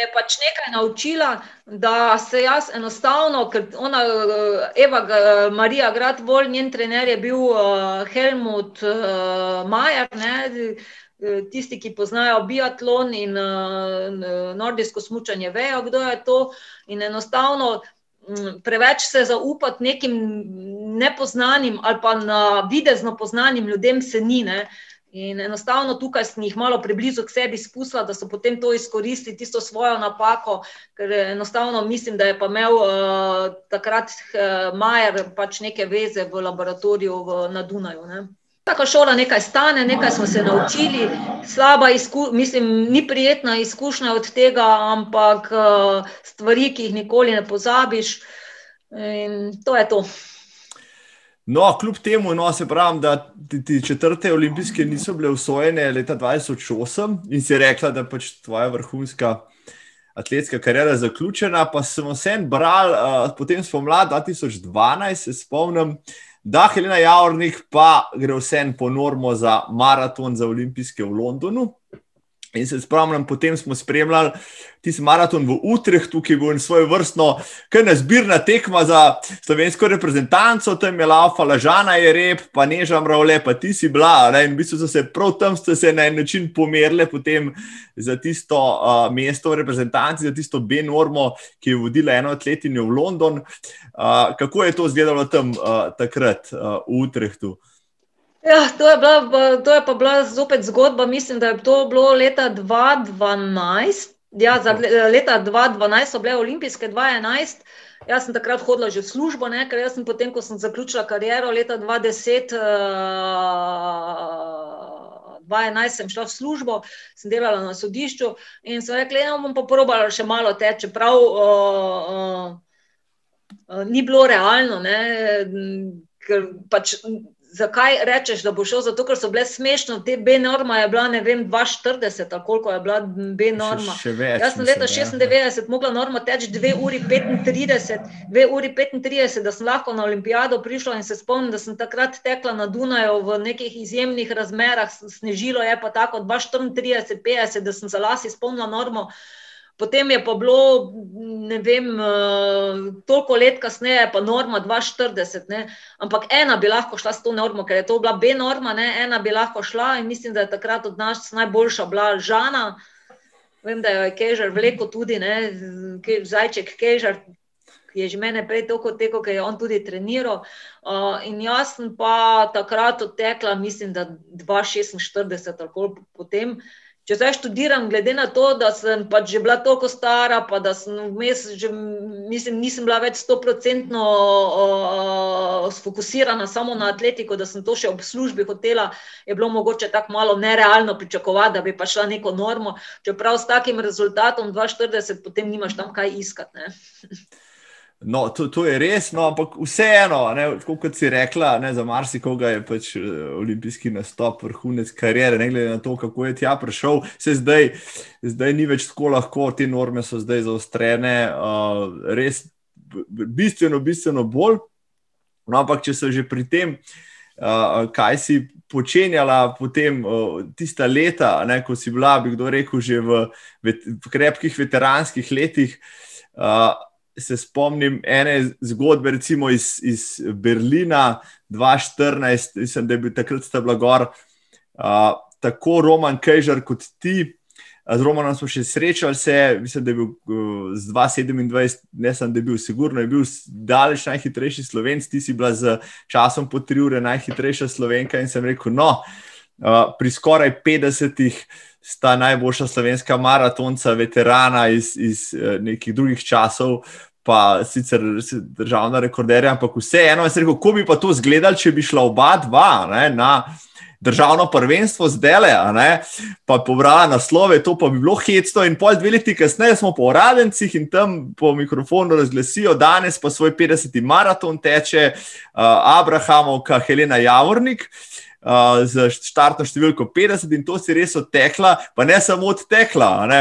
me je pač nekaj naučila, da se jaz enostavno, ker ona, eh, Eva Marija Gradvol, njen trener je bil uh, Helmut uh, Majer, ne, tisti, ki poznajo biatlon in uh, nordijsko smučanje, vejo, kdo je to. In enostavno mm, preveč se zaupati nekim nepoznanim ali pa na videzno poznanim ljudem se ni. Ne. In enostavno tukaj sem jih malo preblizu k sebi spustila, da so potem to izkoristili, tisto svojo napako, ker enostavno mislim, da je pa imel uh, takrat uh, Majer pač neke veze v laboratoriju v, na Dunaju. Ne. Taka šola nekaj stane, nekaj smo se naučili, slaba izkušnja, mislim, ni prijetna izkušnja od tega, ampak uh, stvari, ki jih nikoli ne pozabiš. In to je to. No, kljub temu, no, se pravi, da ti, ti četrte olimpijske niso bile usvojene leta 2008 in si rekla, da pač tvoja vrhunska atletska karijera zaključena. Pa sem vse en bral, uh, potem spomladi 2012, se spomnim, da Helena Javornik pa gre vse en po normo za maraton za olimpijske v Londonu. In se spomnim, potem smo spremljali tisti maraton v Utrehtu, ki je bil svoj vrstno, kar ne zbirna tekma za slovensko reprezentanco, tam je laufala Žana Jereb, pa Neža Mravle, pa ti si bila. Ne? In v bistvu so se prav tam ste se na en način pomerili potem za tisto uh, mesto v reprezentanci, za tisto B-normo, ki je vodila eno atletinjo v London. Uh, kako je to izgledalo tam uh, takrat uh, v Utrehtu? Ja, to, je bila, to je pa bila zopet zgodba. Mislim, da je to bilo leta 2012. Ja, za leta 2012 so bile olimpijske, 2011. Jaz sem takrat hodila že v službo, ne, ker sem potem, ko sem zaključila kariero, leta 2010, uh, 2011 sem šla v službo, sem delala na sodišču in sem rekla, da bom pa probala še malo teči, čeprav uh, uh, uh, ni bilo realno, ne, ker pač zakaj rečeš, da bo šel? Zato, ker so bile smešne, te B-norma je bila, ne vem, 42 ali koliko je bila B-norma. Še, še več, Jaz sem leta 96 ja. mogla norma teči 2 uri 35, 2 uri 35, da sem lahko na olimpijado prišla in se spomnim, da sem takrat tekla na Dunaju v nekih izjemnih razmerah, snežilo je pa tako 234, 50, da sem za lasi spomnila normo. Potem je pa bilo, ne vem, uh, toliko let kasneje, pa norma 42, ne? ampak ena bi lahko šla s to normo, ker je to bila B-norma, ne? ena bi lahko šla in mislim, da je takrat od nas najboljša bila Žana. Vem, da je Kežar vleko tudi, ne? zajček Kežar, je že mene prej toliko tekel, ker je on tudi treniral. Uh, in jaz sem pa takrat odtekla, mislim, da 2,46 ali koliko potem. Če zdaj študiram, glede na to, da sem pač že bila toliko stara, pa da sem vmes, že, mislim, nisem bila več stoprocentno uh, sfokusirana samo na atletiko, da sem to še ob službi hotela, je bilo mogoče tako malo nerealno pričakovati, da bi pa šla neko normo. Čeprav s takim rezultatom 2,40, potem nimaš tam kaj iskati. No, to, to je res, no, ampak vseeno, kot si rekla, ne, za marsikoga je pač uh, olimpijski nastop vrhunec karijere, ne glede na to, kako je tja prišel. Se zdaj, zdaj ni več tako lahko, te norme so zdaj zaostrene, uh, res bistveno, bistveno bolj. No, ampak če so že pri tem, uh, kaj si počenjala potem uh, tista leta, ne, ko si bila, bi kdo rekel, že v, vet, v krepkih veteranskih letih. Uh, se spomnim ene zgodbe, recimo iz, iz Berlina 2014, mislim, da je bil takrat sta gor, uh, tako Roman Kejžar kot ti. Z Romanom smo še srečali, se, mislim, da je bil uh, z 2,27, ne sem, da je bil, sigurno je bil daleč najhitrejši slovenc, ti si bila z časom po tri ure najhitrejša slovenka in sem rekel, no, uh, pri skoraj 50-ih sta najboljša slovenska maratonca, veterana iz, iz uh, nekih drugih časov, pa sicer državna rekorderja, ampak vseeno je rekel, kako bi pa to izgledalo, če bi šla oba dva ne, na državno prvenstvo z Dele, pa pobrala naslove, to pa bi bilo hecno. In pol dve leti kasneje smo po uradencih in tam po mikrofonu razglasijo, danes pa svoj 50. maraton teče uh, Abrahamovka Helena Javornik. Uh, z štartno številko 50, in to si res odtekla, pa ne samo odtekla. Ne?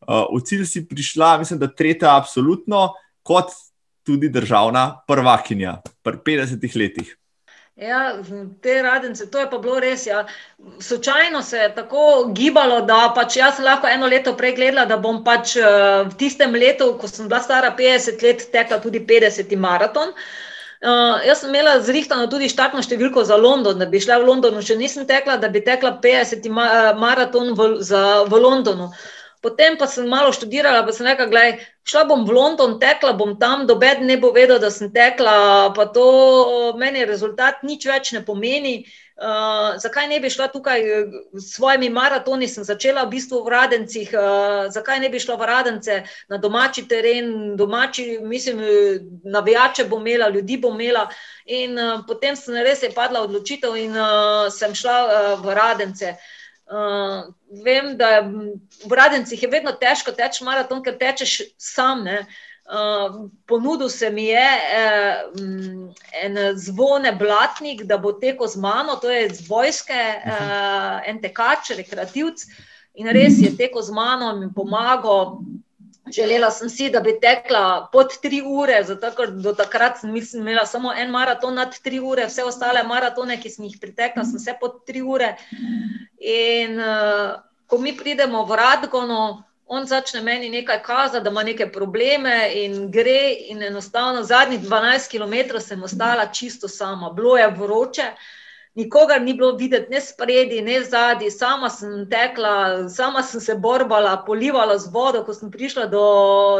Uh, v cilj si prišla, mislim, da tretja, absolutno, kot tudi državna prvakinja pri 50 letih. Ja, te radence, to je pa bilo res. Ja. Slučajno se je tako gibalo, da pač jaz lahko eno leto prej gledala, da bom pač eh, v tistem letu, ko sem bila stara 50 let, tekla tudi 50 maraton. Uh, jaz sem imela zrihtano tudi štartno številko za London, da bi šla v Londonu, še nisem tekla, da bi tekla 50 ma maraton v, za, v Londonu. Uh, Potem pa sem malo študirala, pa sem rekla, gledaj, šla bom v London, tekla bom tam, dobed ne bo vedel, da sem tekla, pa to meni rezultat nič več ne pomeni. Uh, zakaj ne bi šla tukaj s svojimi maratoni, sem začela v bistvu v Radencih, uh, zakaj ne bi šla v Radence na domači teren, domači, mislim, navijače bom imela, ljudi bom imela. In uh, potem sem res je padla odločitev in uh, sem šla uh, v Radence. Uh, Uh, vem, da je v Radencih je vedno težko teči maraton, ker tečeš sam. Uh, ponudil se mi je uh, en zvone blatnik, da bo tekel z mano, to je z vojske, uh, en tekač, rekreativc. In res je tekel z mano in mi pomagal. Želela sem si, da bi tekla pod tri ure, zato ker do takrat sem imela samo en maraton nad tri ure, vse ostale maratone, ki sem jih pritekla, sem vse pod tri ure. In uh, ko mi pridemo v Radgono, on začne meni nekaj kazati, da ima neke probleme in gre in enostavno zadnjih 12 km sem ostala čisto sama, bilo je vroče. Nikogar ni bilo videti, ne spredi, ne zadnji, sama sem tekla, sama sem se borbala, polivala z vodo, ko sem prišla do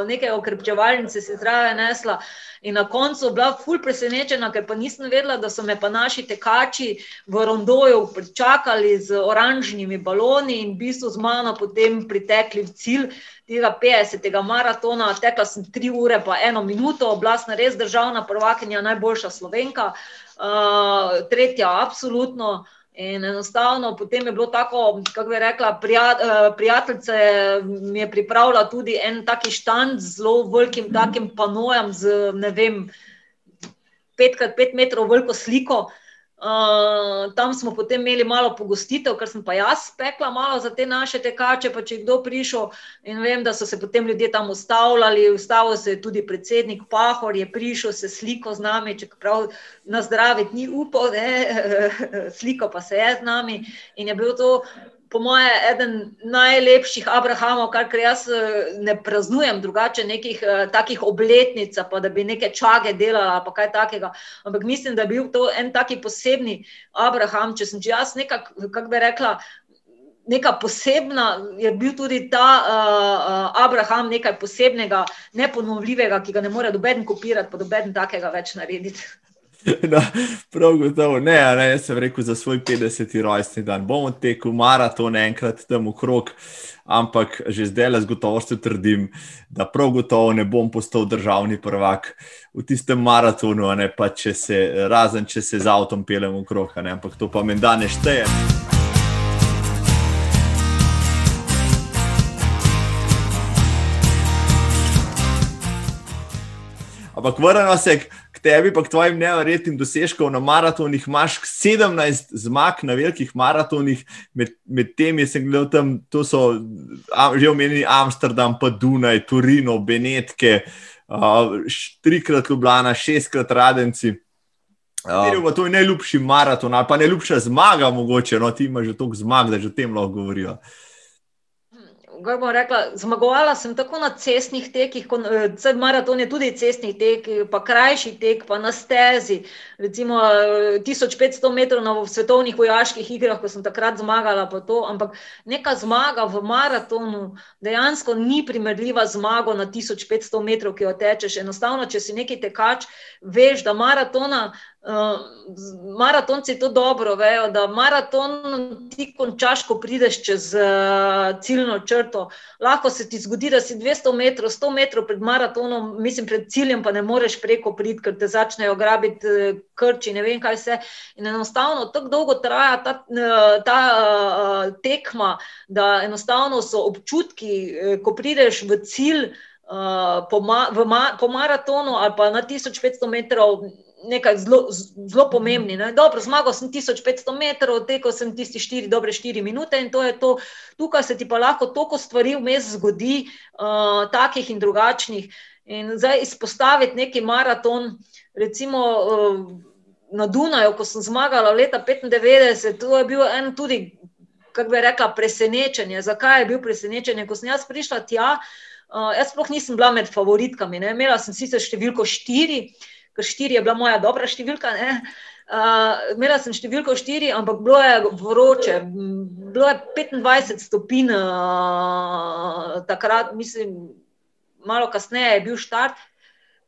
neke okrepčevalnice, se zdrave nesla. In na koncu bila ful presenečena, ker pa nisem vedela, da so me pa naši tekači v rondoju pričakali z oranžnimi baloni in v bistvu z mano potem pritekli v cilj tega 50. maratona. Tekla sem tri ure pa eno minuto, bila sem res državna prvakinja, najboljša slovenka. Uh, tretja, absolutno. In enostavno, potem je bilo tako, kako bi rekla, eh, prijateljica mi je pripravila tudi en taki štand z zelo velikim takim panojem, z ne vem, pet krat pet metrov veliko sliko. Uh, tam smo potem imeli malo pogostitev, ker sem pa jaz spekla malo za te naše tekače. Pa če je kdo prišel, in vem, da so se potem ljudje tam ustavljali, ustavil se je tudi predsednik Pahor, je prišel se sliko z nami, čeprav na zdravje ni upal, sliko pa se je z nami. In je bil to po mojem, eden najlepših Abrahamov, kar jaz eh, ne praznujem, drugače nekih uh, takih obletnic, pa da bi neke čage delala ali kaj takega. Ampak mislim, da je bil to en taki posebni Abraham, če sem jaz nekako, kako bi rekla. Neka posebna je bil tudi ta uh, Abraham, nekaj posebnega, neponovljivega, ki ga ne more doben kopirati, pa doben takega več narediti. No, prav gotovo. Ne, ne, jaz sem rekel za svoj 50. rojstni dan. Bom tekel maraton enkrat tam okrog, ampak že zdaj le z gotovostjo trdim, da prav gotovo ne bom postal državni prvak v tistem maratonu, ne, če se, razen če se z avtom pelem okrog, ne, ampak to pa meni danes šteje. Ampak vrnemo se k tebi, pa k tvojim nevrjetnim dosežkom na maratonih. Imáš 17 zmag na velikih maratonih, med, med temi sem gledal tam, to so že omenjeni Amsterdam, pa Dunaj, Turino, Benetke, uh, trikrat Ljubljana, šestkrat Radenci. Uh, to je najljubši maraton, ali pa najljubša zmaga, mogoče, no, ti imaš že toliko zmag, da že o tem lahko govorijo. Uh, rekla, zmagovala sem tako na cestnih tekih, kot eh, maratone, tudi cestnih tek, pa krajši tek, pa na stezi. Recimo 1500 eh, metrov na svetovnih vojaških igrah, ko sem takrat zmagala. To, ampak neka zmaga v maratonu dejansko ni primerljiva z zmago na 1500 metrov, ki jo tečeš. Enostavno, če si neki tekač, veš, da maratona. Uh, maratonci to dobro vejo, da maraton ti končaš, ko prideš čez uh, ciljno črto. Lahko se ti zgodi, da si 200 metrov, 100 metrov pred maratonom, mislim, pred ciljem, pa ne moreš preko priti, ker te začnejo grabiti uh, krči, ne vem kaj vse. In enostavno tako dolgo traja ta, uh, ta uh, tekma, da enostavno so občutki, uh, ko prideš v cilj uh, po, ma, ma, po maratonu ali pa na 1500 metrov nekaj zelo, zelo pomembni. Ne. Dobro, zmagal sem 1500 metrov, tekel sem tisti štiri, dobre štiri minute in to je to. Tukaj se ti pa lahko toliko stvari vmes zgodi, uh, takih in drugačnih. In zdaj izpostaviti neki maraton, recimo uh, na Dunaju, ko sem zmagala leta 95, to je bil en tudi, kako bi rekla, presenečenje. Zakaj je bil presenečenje? Ko sem jaz prišla tja, uh, jaz sploh nisem bila med favoritkami, ne. imela sem sicer številko štiri ker štiri je bila moja dobra številka. Uh, imela sem številko štiri, ampak bilo je vroče, bilo je 25 stopinj, uh, takrat, mislim, malo kasneje je bil štart.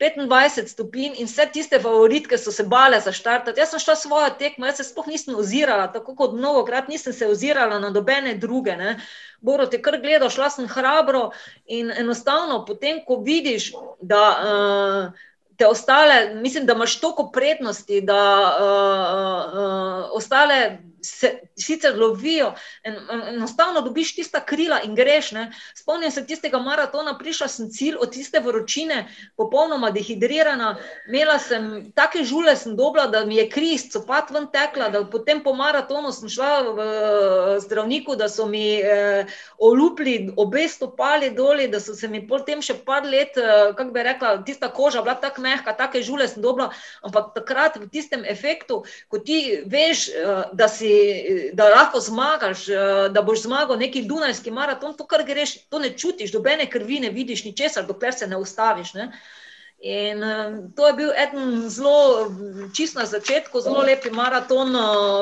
25 stopinj in vse tiste favoritke so se bale za štart. Jaz sem šla svojo tekmo, jaz se sploh nisem ozirala, tako kot mnogo krat nisem se ozirala na dobene druge. Ne. Boro te kar gledal, šla sem hrabro in enostavno potem, ko vidiš, da. Uh, te ostale, mislim, da imaš toliko prednosti, da uh, uh, ostale se sicer lovijo, en, enostavno dobiš tista krila in greš. Ne. Spomnim se tistega maratona, prišla sem cilj od tiste vročine, popolnoma dehidrirana, imela sem take žule, sem dobila, da mi je kri iz copat ven tekla, da potem po maratonu sem šla v zdravniku, da so mi eh, olupli obe stopali doli, da so se mi potem še par let, eh, kako bi rekla, tista koža bila tako mehka, take žule sem dobila, ampak takrat v tistem efektu, ko ti veš, eh, da si da lahko zmagaš, da boš zmagal neki Dunajski maraton, to, kar greš, to ne čutiš, dobene krvi ne vidiš, ničesar, dokler se ne ustaviš. Ne? In to je bil eden zelo, čist na začetku, zelo lepi maraton,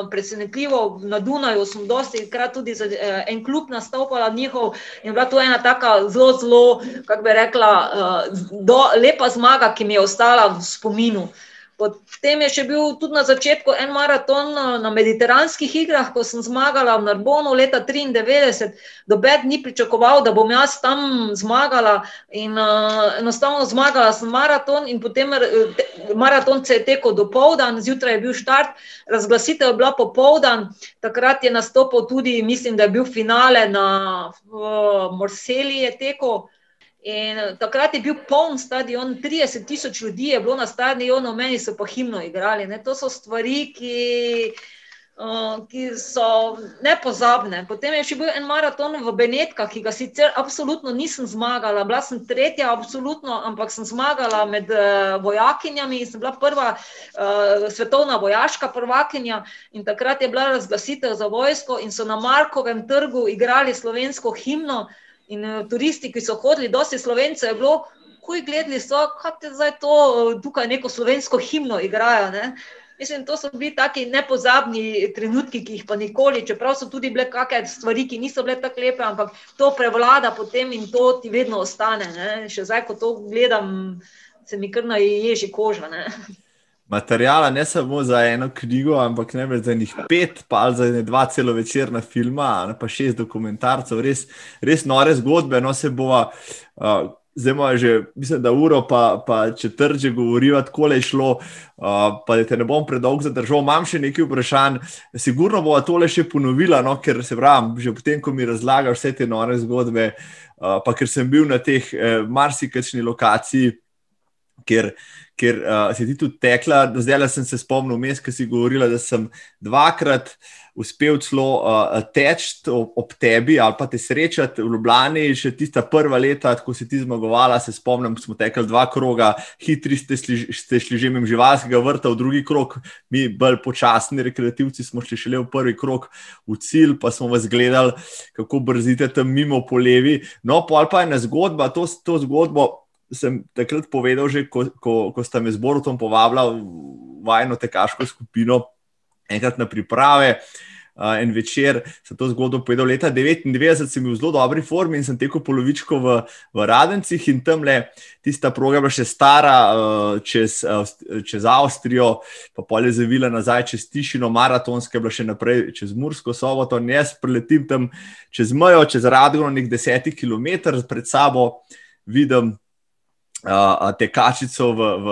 presenetljivo. Na Dunaju sem dosti krat tudi za en klub nastopala njihov in bila to ena taka zelo, zelo, kako bi rekla, do, lepa zmaga, ki mi je ostala v spominu. Potem je še bil tudi na začetku en maraton na mediteranskih igrah, ko sem zmagala v Narbonu leta 1993. Dobed ni pričakoval, da bom jaz tam zmagala in uh, enostavno zmagala sem maraton in potem te, maraton se je tekel do povdan, zjutraj je bil štart, razglasitev je bila popovdan, takrat je nastopil tudi, mislim, da je bil finale na uh, Morseli je tekel. In eh, takrat je bil poln stadion, 30 tisoč ljudi je bilo na stadionu, meni so pa himno igrali. Ne. To so stvari, ki, uh, ki so nepozabne. Potem je še bil en maraton v Benetkah, ki ga sicer absolutno nisem zmagala. Bila sem tretja, absolutno, ampak sem zmagala med uh, vojakinjami in sem bila prva uh, svetovna vojaška prvakinja. In takrat je bila razglasitev za vojsko in so na Markovem trgu igrali slovensko himno. In uh, turisti, ki so hodili, dosti slovencev je bilo, kuj gledali so, kako te zdaj to uh, tukaj neko slovensko himno igrajo. Ne? Mislim, to so bili taki nepozabni trenutki, ki jih pa nikoli, čeprav so tudi bile kakšne stvari, ki niso bile tako lepe, ampak to prevlada potem in to ti vedno ostane. Ne? Še zdaj, ko to gledam, se mi kar na ježi koža. Ne? Materijala, ne samo za eno knjigo, ampak ne več za njih pet, pa za ne dva celovečerna filma, ne pa šest dokumentarcev, res, res nore zgodbe. No, se bova, uh, zdaj ima že, mislim, da uro, pa, pa četrt že govoriva, tako je šlo, uh, pa da te ne bom predolgo zadržal. Imam še nekaj vprašanj, sigurno bova tole še ponovila, no, ker se pravim, že potem, ko mi razlagaš vse te nore zgodbe, uh, pa ker sem bil na teh eh, marsikajšni lokaciji, ker ker uh, si ti tudi tekla. Zdaj sem se spomnil, mes, ki si govorila, da sem dvakrat uspel celo uh, teči ob, tebi ali pa te srečati v Ljubljani. Še tista prva leta, ko si ti zmagovala, se spomnim, smo tekli dva kroga, hitri ste, sli, ste šli že mimo živalskega vrta, v drugi krog, mi bolj počasni rekreativci smo šli šele v prvi krog v cilj, pa smo vas gledali, kako brzite tam mimo po levi. No, pa ali pa ena zgodba, to, to zgodbo sem takrat povedal, že ko, ko, ko sta me z Borutom povabila v vajno tekaško skupino, enkrat na priprave. Uh, en večer sem to zgodbo povedal, leta 99 sem bil v zelo dobri formi in sem tekel polovičko v, v Radencih in tam le tista proga bila še stara uh, čez, uh, čez Avstrijo, pa polje zavila nazaj čez Tišino, maratonske bila še naprej čez Mursko soboto in jaz preletim tam čez mejo, čez Radgono, nek desetih km pred sabo vidim uh, tekačico v, v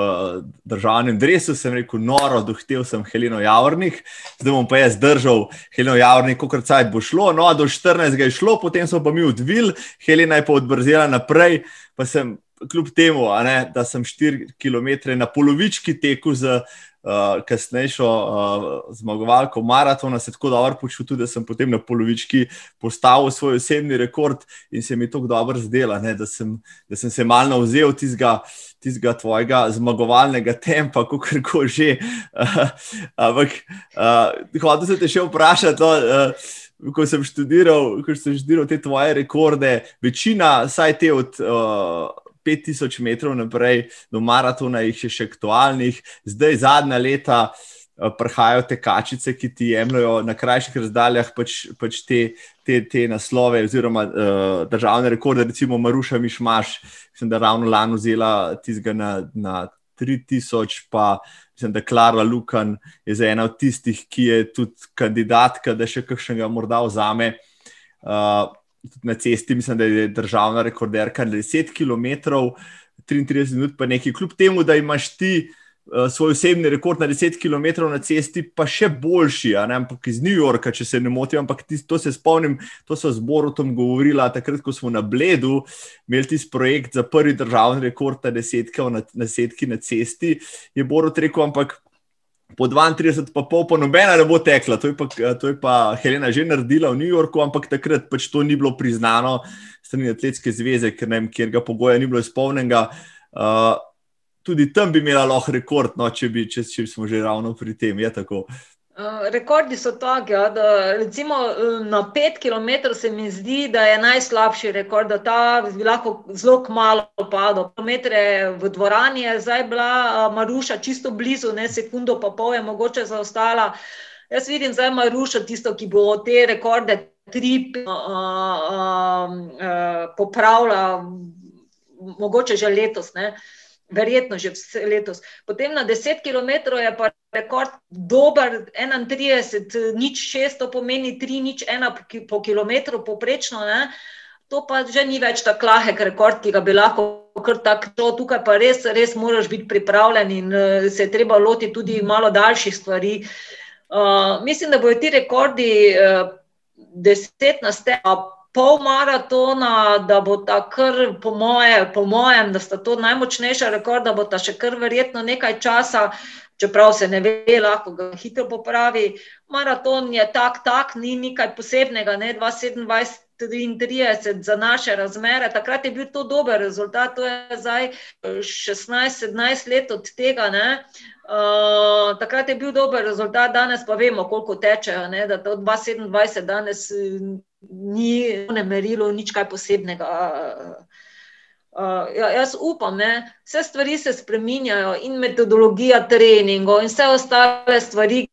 državnem drevesu, sem rekel, noro, dohtel sem Heleno Javornik, zdaj bom pa jaz držal Heleno Javornik, koliko cajt bo šlo. No, do 14. je šlo, potem smo pa mi odvil, Helena je pa odbrzela naprej, pa sem kljub temu, ne, da sem 4 km na polovički teku z uh, kasnejšo uh, zmagovalko maratona, se tako dobro počutil, da sem potem na polovički postavil svoj osebni rekord in se mi tako dobro zdelo, da, da sem se malo navzel tistega. Tistega tvojega zmagovalnega tempa, kako koli že. Ampak, uh, hotel sem te še vprašati, no, uh, ko sem študiral, ko sem študiral te tvoje rekorde, večina, saj te od uh, 5000 metrov naprej, do maratona jih je še aktualnih, zdaj zadnja leta. Eh, prihajajo te kačice, ki ti jemljajo na krajših razdaljah pač, pač te, te, te naslove, oziroma uh, državne rekorde, recimo Maruša Mišmaš, ki da ravno lani vzela tistega na, na 3000, pa mislim, da Klara Lukan je za ena od tistih, ki je tudi kandidatka, da še kakšnega morda vzame. Uh, na cesti, mislim, da je državna rekorderka 10 km, 33 minut, pa nekaj. Kljub temu, da imaš ti uh, svoj osebni rekord na 10 km na cesti, pa še boljši, ne, ampak iz New Yorka, če se ne motim, ampak ti, to se spomnim, to so z Borutom govorila takrat, ko smo na Bledu imeli tisti projekt za prvi državni rekord na desetki na, na, na cesti, je Borut rekel, ampak po 32, pa pol, pa nobena ne bo tekla. To je, pa, to je pa Helena že naredila v New Yorku, ampak takrat pač to ni bilo priznano strani Atletske zveze, ker vem, kjer ga pogoja ni bilo izpolnjenega. Uh, tudi tam bi imela lahko rekord, no, če, bi, če, če smo že ravno pri tem. Uh, rekordi so taki, ja, da recimo na 5 km se mi zdi, da je najslabši rekord, da ta bi lahko zelo malo padel. Kilometre v dvorani je zdaj bila Maruša čisto blizu, ne sekundo pa pol je mogoče zaostala. Jaz vidim zdaj Maruša, tisto, ki bo te rekorde tri uh, uh, uh, popravila, mogoče že letos. Ne verjetno že vse letos. Potem na 10 km je pa rekord dober, 31, nič 6, to pomeni 3, nič 1 po kilometru poprečno. Ne? To pa že ni več tako lahek rekord, ki ga bi lahko kar tako. Tukaj pa res, res moraš biti pripravljen in se je treba loti tudi malo daljših stvari. Uh, mislim, da bodo ti rekordi uh, deset na stepu pol maratona, da bo ta kar, po, moje, po mojem, da sta to najmočnejša rekorda, da bo ta še kar verjetno nekaj časa, čeprav se ne ve, lahko ga hitro popravi. Maraton je tak, tak, ni nekaj posebnega, ne 227. 33 za naše razmere. Takrat je bil to dober rezultat, to je zdaj 16-17 let od tega. Uh, takrat je bil dober rezultat, danes pa vemo, koliko tečejo. Ne? Da to 227 danes ni ne merilo, nič kaj posebnega. Uh, ja, jaz upam, da vse stvari se spremenjajo, in metodologija treningov, in vse ostale stvari,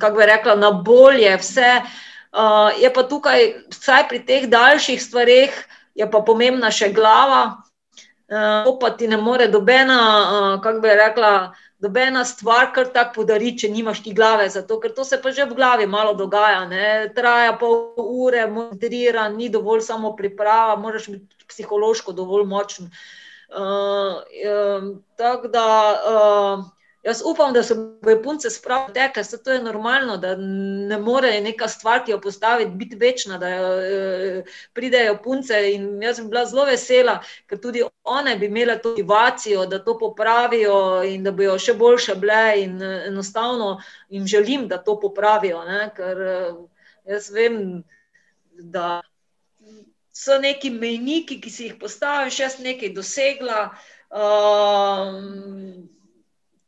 kako bi rekla, na bolje. Vse, uh, je pa tukaj, vsaj pri teh daljših stvareh, je pa pomembna še glava. Uh, pa ti ne more dobena, uh, kako bi rekla, nobena stvar, kar tako podari, če nimaš ti glave. Zato, ker to se pa že v glavi malo dogaja. Ne? Traja pol ure, moderira, ni dovolj samo priprava, moraš biti psihološko dovolj močen. Uh, um, tako da. Uh, Jaz upam, da se bodo punce spravili tekle, se to je normalno, da ne more neka stvar, ki jo postaviti, biti večna, da e, pridejo punce in jaz bi bila zelo vesela, ker tudi one bi imele to motivacijo, da to popravijo in da bojo še boljše bile in enostavno jim želim, da to popravijo, ne? ker jaz vem, da so neki mejniki, ki si jih postaviš, jaz nekaj dosegla. Um,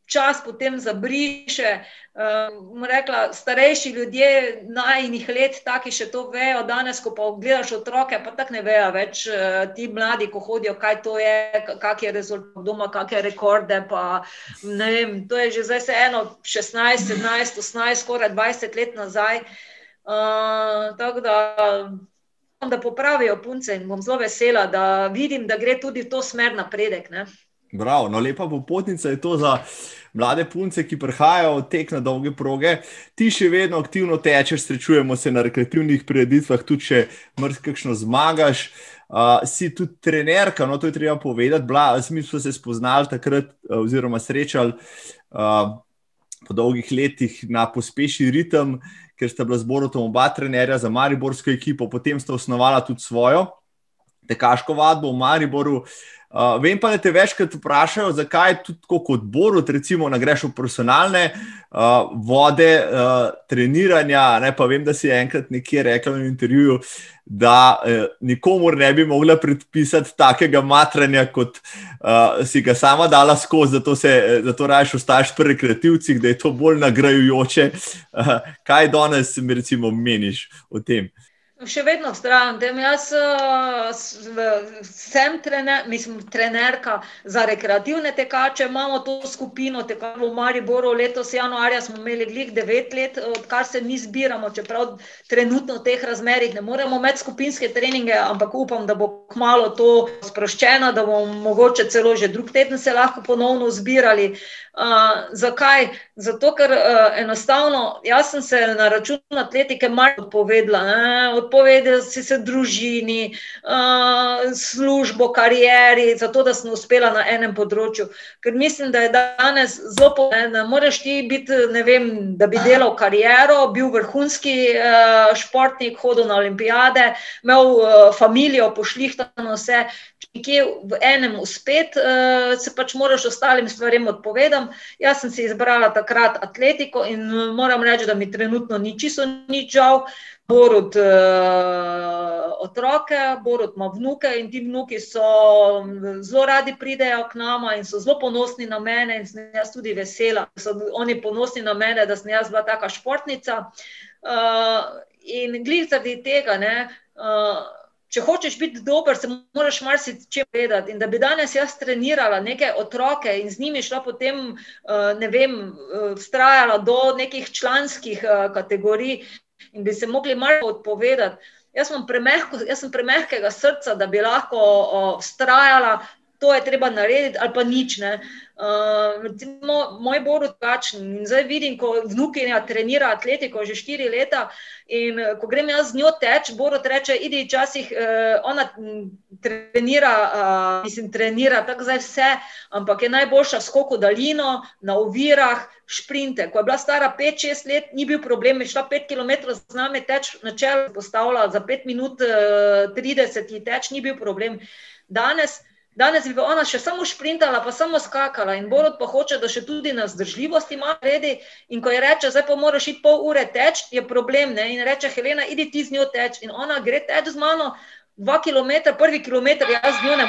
čas potem zabriše. Um, rekla, starejši ljudje najnih let, taki še to vejo, danes, ko pa gledaš otroke, pa tako ne vejo več uh, ti mladi, ko hodijo, kaj to je, kak je rezultat doma, kakšne rekorde. Pa, vem, to je že zdaj se eno 16, 17, 18, skoraj 20 let nazaj. Uh, tako da. Da popravijo punce in bom zelo vesela, da vidim, da gre tudi v to smer napredek. Ne? Bravo, no, lepa popotnica je to za mlade punce, ki prihajajo od tek na dolge proge. Ti še vedno aktivno tečeš, srečujemo se na rekreativnih prireditvah, tudi če mrzkakšno zmagaš. Uh, si tudi trenerka, no to je treba povedati. Bla, mi smo se spoznali takrat, oziroma srečali uh, po dolgih letih na pospeši ritem, ker sta bila zborotom oba trenerja za Mariborsko ekipo, potem sta osnovala tudi svojo tekaško vadbo v Mariboru. Uh, Uh, vem pa, da te večkrat vprašajo, zakaj tudi kot borod, recimo, nagreš v profesionalne uh, vode, uh, treniranja. Ne, pa vem, da si enkrat nekje rekel v intervjuju, da uh, nikomor ne bi mogla predpisati takega matranja, kot uh, si ga sama dala skozi, zato, se, zato rajš ostaješ pri rekreativcih, da je to bolj nagrajujoče. Uh, kaj danes, recimo, meniš o tem? Še vedno vztrajam, da jaz uh, sem trener, mislim, trenerka za rekreativne tekače. Imamo to skupino tekačev v Mariboru, letos januarja smo imeli glih devet let, odkar se mi zbiramo, čeprav trenutno v teh razmerih ne moremo imeti skupinske treninge, ampak upam, da bo kmalo to sproščeno, da bomo mogoče celo že drug teden se lahko ponovno zbirali. Uh, zakaj? Zato, ker uh, enostavno jaz sem se na račun atletike malo odpovedala. Ne? odpovedal si se družini, uh, službo, karieri, zato da sem uspela na enem področju. Ker mislim, da je danes zelo pomembno, da moraš ti biti, ne vem, da bi delal kariero, bil vrhunski uh, športnik, hodil na olimpijade, imel uh, familijo, pošlihtano vse. Nekje v enem uspet, uh, se pač moraš ostalim stvarem odpovedati. Jaz sem si izbrala takrat atletiko in moram reči, da mi trenutno ni čisto nič žal. Borod uh, otroke, Borod ima vnuke in ti vnuki so zelo radi pridejo k nama in so zelo ponosni na mene in sem jaz tudi vesela, so oni ponosni na mene, da sem jaz bila taka športnica. Uh, in glih zaradi tega, ne, uh, če hočeš biti dober, se moraš marsikaj povedati. In da bi danes jaz trenirala neke otroke in z njimi šla potem, uh, ne vem, uh, vztrajala do nekih članskih uh, kategorij in bi se mogli malo odpovedati. Jaz, premehko, jaz sem premehkega srca, da bi lahko vztrajala, to je treba narediti, ali pa nič. Uh, recimo, moj bor je drugačen. Zdaj vidim, ko vnukinja trenira atletiko že štiri leta. In ko grem jaz z njo teč, Borod reče, idi včasih, uh, ona trenira, uh, mislim, trenira tako zdaj vse, ampak je najboljša v skoku daljino, na ovirah, šprinte. Ko je bila stara 5-6 let, ni bil problem, je šla 5 km z nami teč, na čelu postavila za 5 minut, uh, 30 teč, ni bil problem. Danes, Danes bi ona še samo sprintala, pa samo skakala, in Borod pa hoče, da še tudi na zdržljivosti ima redi. In ko je reče, zdaj pa moraš iti pol ure teč, je problem. Ne? In reče, Helena, idi ti z njo teč. In ona gre teč z mano, dva km, prvi kilometr, jaz z njo ne,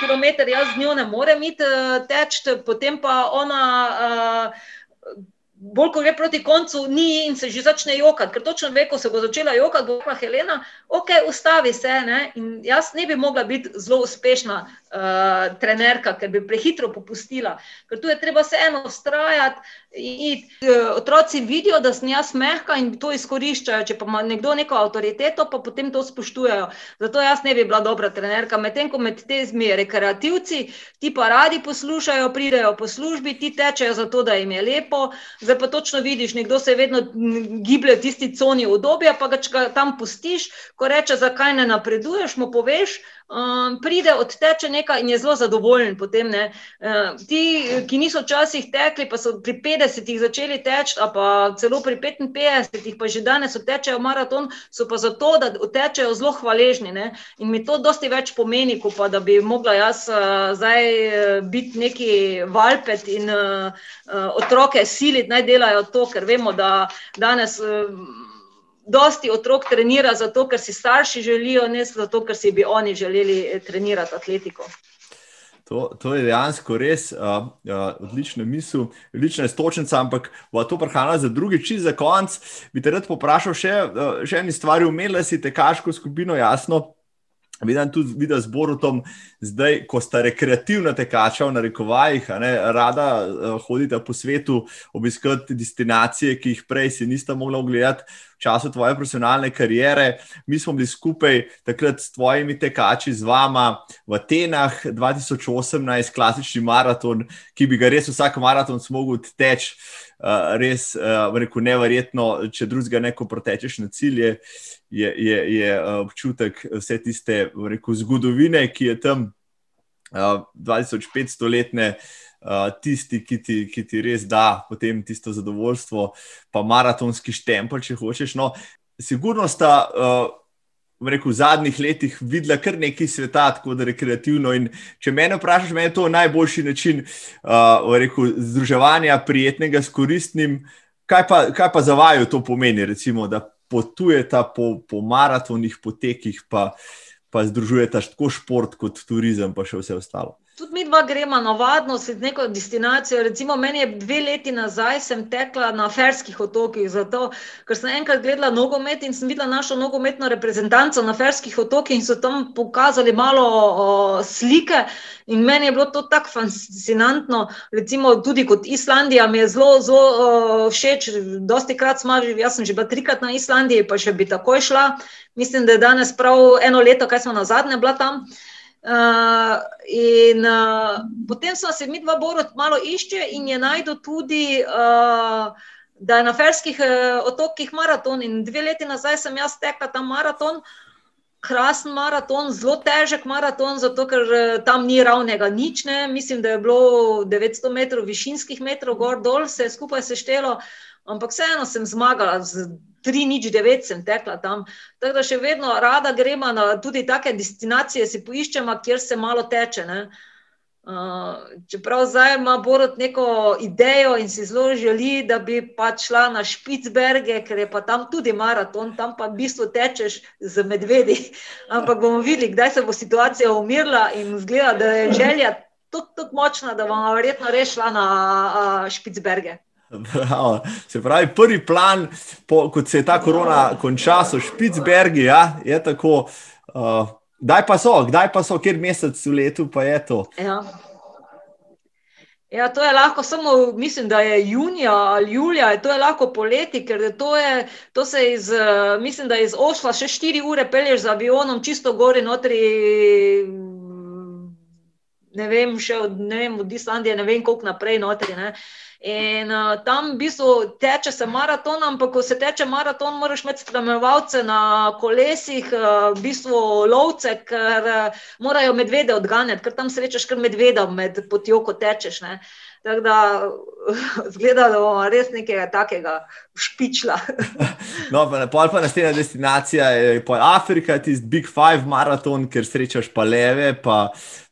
kilometr, jaz z njo ne morem iti uh, teč, potem pa ona. Uh, bolj ko gre proti koncu, ni in se že začne jokati, ker točno ve, ko se bo začela jokati, bo rekla Helena, ok, ustavi se. Ne? In jaz ne bi mogla biti zelo uspešna uh, trenerka, ker bi prehitro popustila, ker tu je treba vseeno ustrajati. In, uh, otroci vidijo, da sem jaz mehka in to izkoriščajo. Če pa ima nekdo neko avtoriteto, pa potem to spoštujejo. Zato jaz ne bi bila dobra trenerka. Medtem ko med temi rekreativci, ti pa radi poslušajo, pridejo po službi, ti tečejo zato, da jim je lepo. Zdaj pa točno vidiš, nekdo se vedno giblje v tisti coni obdobja, pa ga, ga tam pustiš, ko reče, zakaj ne napreduješ, mu poveš um, pride, odteče nekaj in je zelo zadovoljen. Potem, uh, ti, ki niso včasih tekli, pa so pri 50-ih začeli teči, pa celo pri 55-ih, pa že danes odtečejo maraton, so pa zato, da odtečejo zelo hvaležni. Ne? In mi to dosti več pomeni, kot pa da bi mogla jaz uh, zdaj uh, biti neki valpet in uh, uh, otroke siliti, naj delajo to, ker vemo, da danes. Uh, dosti otrok trenira zato, ker si starši želijo, ne zato, ker si bi oni želeli eh, trenirati atletiko. To, to je dejansko res uh, uh, odlična misel, odlična istočnica, ampak bo to prehranila za drugi čas, za konec. Bi te rad poprašal še, uh, še eno stvar, umela si te kaško skupino, jasno. Vidim tudi video z Borutom, zdaj, ko sta rekreativna tekača, v narekovajih, ne, rada uh, hodite po svetu, obiskati destinacije, ki jih prej si nista mogla ogledati v času tvoje profesionalne kariere. Mi smo bili skupaj takrat s tvojimi tekači, z vama v Atenah 2018, klasični maraton, ki bi ga res vsak maraton smogel teči. Res, rekel, neverjetno, če drugega neko protečeš na cilje. Je, je, je občutek vse tiste rekel, zgodovine, ki je tam uh, 2500-letne, uh, tisti, ki ti, ki ti res da potem tisto zadovoljstvo, pa maratonski štempelj, če hočeš. No, sigurno sta. Uh, Rekel, v zadnjih letih videla kar nekaj sveta, tako da rekreativno. In če me vprašaš, meni je to najboljši način uh, rekel, združevanja prijetnega s koristnim. Kaj pa, kaj pa za vaju to pomeni, recimo, da potujeta po, po maratonih, potekih, pa, pa združujeta tako šport kot turizem, pa še vse ostalo. Tudi mi dva gremo navadno z neko destinacijo. Recimo, meni je dve leti nazaj, sem tekla na Ferskih otokih, zato, ker sem enkrat gledala nogomet in sem videla našo nogometno reprezentanco na Ferskih otokih in so tam pokazali malo o, slike. In meni je bilo to tako fascinantno, recimo tudi kot Islandija, mi je zelo, zelo všeč. Dosti krat smo že, jaz sem že bila trikrat na Islandiji, pa še bi takoj šla. Mislim, da je danes prav eno leto, kaj smo na zadnje bila tam. Uh, in uh, potem so se mi dva borot malo išče in je najdel tudi, uh, da je na ferskih uh, otokih maraton. In dve leti nazaj sem jaz tekla ta maraton, krasen maraton, zelo težek maraton, zato ker uh, tam ni ravnega nič. Ne. Mislim, da je bilo 900 metrov višinskih metrov, gor dol, se je skupaj seštelo, ampak vseeno sem zmagala. Z, 3 nič 9 sem tekla tam. Tako da še vedno rada gremo na tudi take destinacije, si poiščemo, kjer se malo teče. Ne. Uh, čeprav zdaj ima Borod neko idejo in si zelo želi, da bi pa šla na Špicberge, ker je pa tam tudi maraton, tam pa v bistvu tečeš z medvedi. Ampak bomo videli, kdaj se bo situacija umirila in zgleda, da je želja tako močna, da bomo verjetno rešila na uh, Špicberge. Bravo. Se pravi, prvi plan, po, kot se je ta korona končala, so Špicbergi, ja, je tako. Uh, kdaj pa so, kdaj pa so, kjer mesec v letu pa je to? Ja. Ja, to je lahko samo, mislim, da je junija ali julija, to je lahko poleti, ker to, je, to se iz, mislim, da iz Osla še štiri ure pelješ z avionom čisto gori notri, ne vem, še od, ne vem, od Islandije, ne vem koliko naprej notri. Ne. In uh, tam v bistvu teče se maraton, ampak ko se teče maraton, moraš imeti spremljevalce na kolesih, uh, v bistvu lovce, ker uh, morajo medvede odganjati, ker tam srečaš kar medveda med potjo, ko tečeš. Ne. Tako da zgleda, da bomo res nekaj takega špičla. no, pa, pa, pa naslednja destinacija je Afrika, tisti Big Five maraton, ker srečaš pa leve, pa,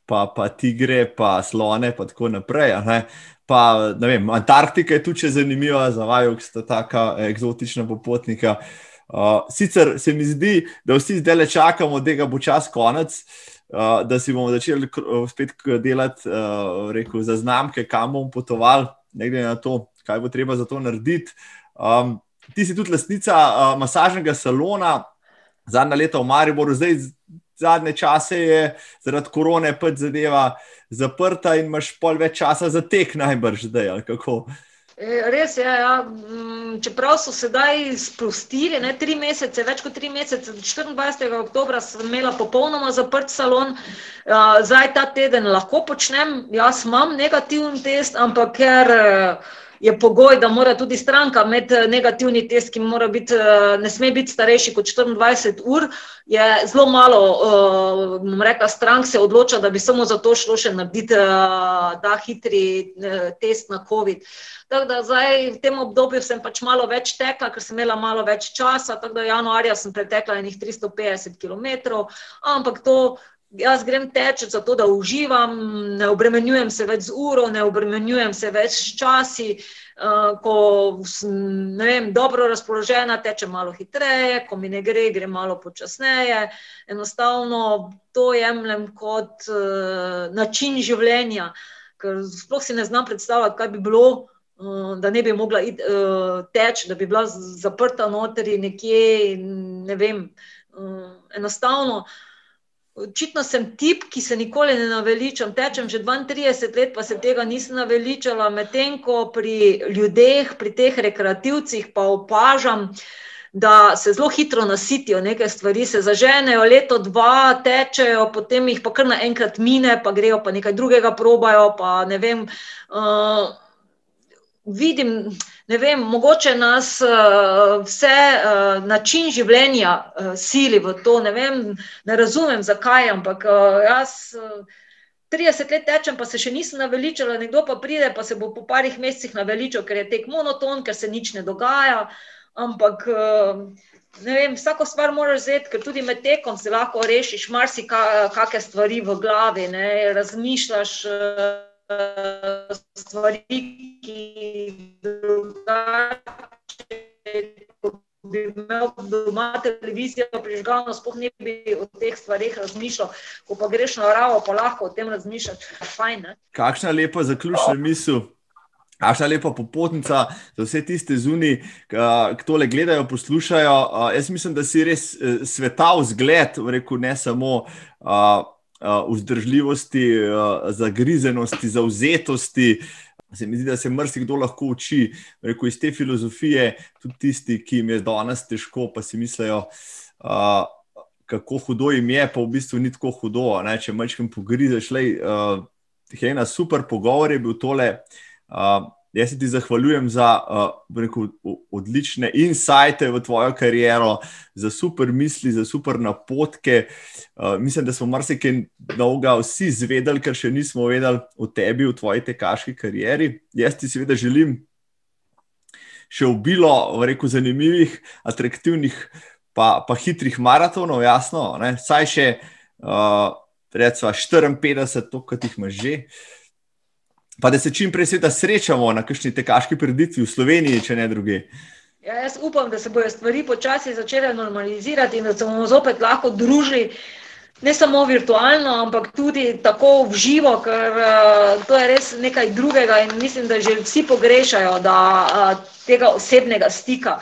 pa, pa tigre, pa slone, pa tako naprej. Pa, vem, Antarktika je tudi zanimiva, za vaju, ki sta tako eksotična popotnika. Uh, sicer se mi zdi, da vsi zdaj le čakamo, da bo čas konec, uh, da si bomo začeli spet delati uh, rekel, za znamke, kam bomo potovali, ne glede na to, kaj bo treba za to narediti. Um, ti si tudi lasnica uh, masažnega salona, zadnja leta v Mariboru, zdaj zadnje čase je zaradi korone pač zadeva zaprta in imaš pol več časa za tek, najbrž zdaj. E, res je, ja. Mm, čeprav so sedaj sprostili, ne, tri mesece, več kot tri mesece, 24. oktober sem imela popolnoma zaprt salon, zdaj ta teden lahko počnem, jaz imam negativen test, ampak ker je pogoj, da mora tudi stranka imeti eh, negativni test, ki biti, eh, ne sme biti starejši kot 24 ur. Je zelo malo, eh, bom rekla, strank se odloča, da bi samo zato šlo še narediti ta hitri test na COVID. Tako da zdaj v tem obdobju sem pač malo več tekla, ker sem imela malo več časa. Tako da januarja sem pretekla enih 350 km, ampak to jaz grem teči zato, da uživam, ne obremenjujem se več z uro, ne obremenjujem se več s časi. Uh, ko sem vem, dobro razpoložena, tečem malo hitreje, ko mi ne gre, gre malo počasneje. Enostavno to jemljem kot uh, način življenja, ker sploh si ne znam predstavljati, kaj bi bilo, uh, da ne bi mogla iti uh, teči, da bi bila zaprta notri nekje. Ne vem, enostavno. Očitno sem tip, ki se nikoli ne naveličam. Tečem že 32 let, pa se tega nisem naveličala, medtem ko pri ljudeh, pri teh rekreativcih, pa opažam, da se zelo hitro nasitijo neke stvari, se zaženejo, leto, dva tečejo, potem jih pa kar naenkrat mine, pa grejo pa nekaj drugega, probajo. Pa ne vem. Uh, vidim, ne vem, mogoče nas uh, vse uh, način življenja uh, sili v to. Ne, vem, ne razumem, zakaj, ampak jaz. Uh, 30 let tečem, pa se še nisem naveličala, nekdo pa pride, pa se bo po parih mesecih naveličal, ker je tek monoton, ker se nič ne dogaja. Ampak, ne vem, vsako stvar moraš vzeti, ker tudi med tekom se lahko rešiš, marsikake stvari v glavi, ne, razmišljaš stvari, ki drugače, ko bi imel doma televizijo prižgano, spoh ne bi o teh stvarih razmišljal, ko pa greš na ravo, pa lahko o tem razmišljaš. Fajn? Kakšna lepa zaključna misel. Kakšna lepa popotnica za vse tiste zunaj, ki tole gledajo, poslušajo. Jaz mislim, da si res eh, sveta vzgled, rekel, ne samo vzdržljivosti, zagrizenosti, zauzetosti. Se mi zdi, da se marsikdo lahko uči rekel, iz te filozofije, tudi tisti, ki jim je danes težko, pa si mislijo, uh, kako hudo jim je, pa v bistvu ni tako hudo. Ne? Če majčkim pogrizeš, le je ena super pogovor, je bil tole. Uh, Jaz se ti zahvaljujem za uh, rekel, odlične insajte v tvojo kariero, za super misli, za super napotke. Uh, mislim, da smo marsikaj novega vsi zvedeli, kar še nismo vedeli o tebi, v tvoji tekaški karieri. Jaz ti seveda želim še obilo, rekel, zanimivih, atraktivnih, pa, pa hitrih maratonov, jasno, ne? saj še uh, recimo 54, to, kot jih imaš že. Pa da se čim prej srečamo na kakšni tekaški preditvi v Sloveniji, če ne druge. Ja, jaz upam, da se bodo stvari počasi začele normalizirati in da se bomo zopet lahko družili ne samo virtualno, ampak tudi tako v živo, ker uh, to je res nekaj drugega in mislim, da že vsi pogrešajo da, uh, tega osebnega stika.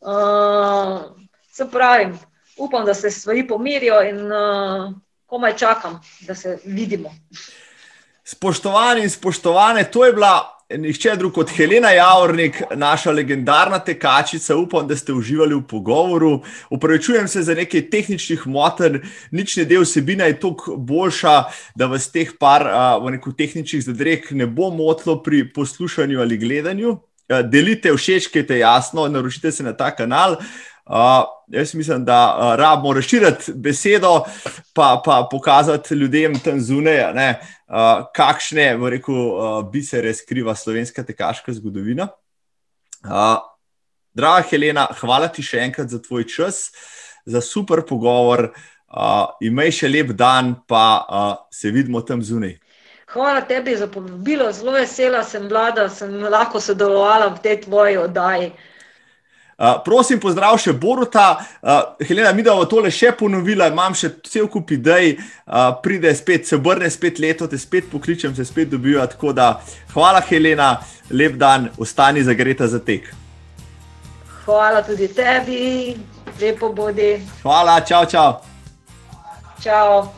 Uh, se pravi, upam, da se stvari pomirijo in uh, komaj čakam, da se vidimo. Spoštovani in spoštovane, to je bila Nihče drug kot Helena Javornik, naša legendarna tekačica. Upam, da ste uživali v pogovoru. Upravičujem se za nekaj tehničnih motenj, nič ne del vsebina je toliko boljša, da vas teh par v nekih tehničnih zadreh ne bo motilo pri poslušanju ali gledanju. Delite, všečkajte, jasno, naročite se na ta kanal. Uh, jaz mislim, da uh, rabimo razširiti besedo, pa, pa pokazati ljudem tam zunaj, uh, kakšne rekel, uh, bisere skriva slovenska tekaška zgodovina. Uh, draga Helena, hvala ti še enkrat za tvoj čas, za super pogovor. Uh, imej še lep dan, pa uh, se vidimo tam zunaj. Hvala tebi za povabilo, zelo vesela sem bila, da sem lahko sodelovala v tej tvoji oddaji. Uh, prosim, pozdrav še Boruta. Uh, Helena, mi da bo tole še ponovila, imam še cel kup idej, uh, pride spet, se obrne spet leto, te spet pokličem, se spet dobijo. Tako da, hvala, Helena, lep dan, ostani zagreta za tek. Hvala tudi tebi, lepo bodi. Hvala, čau, čau. Čau.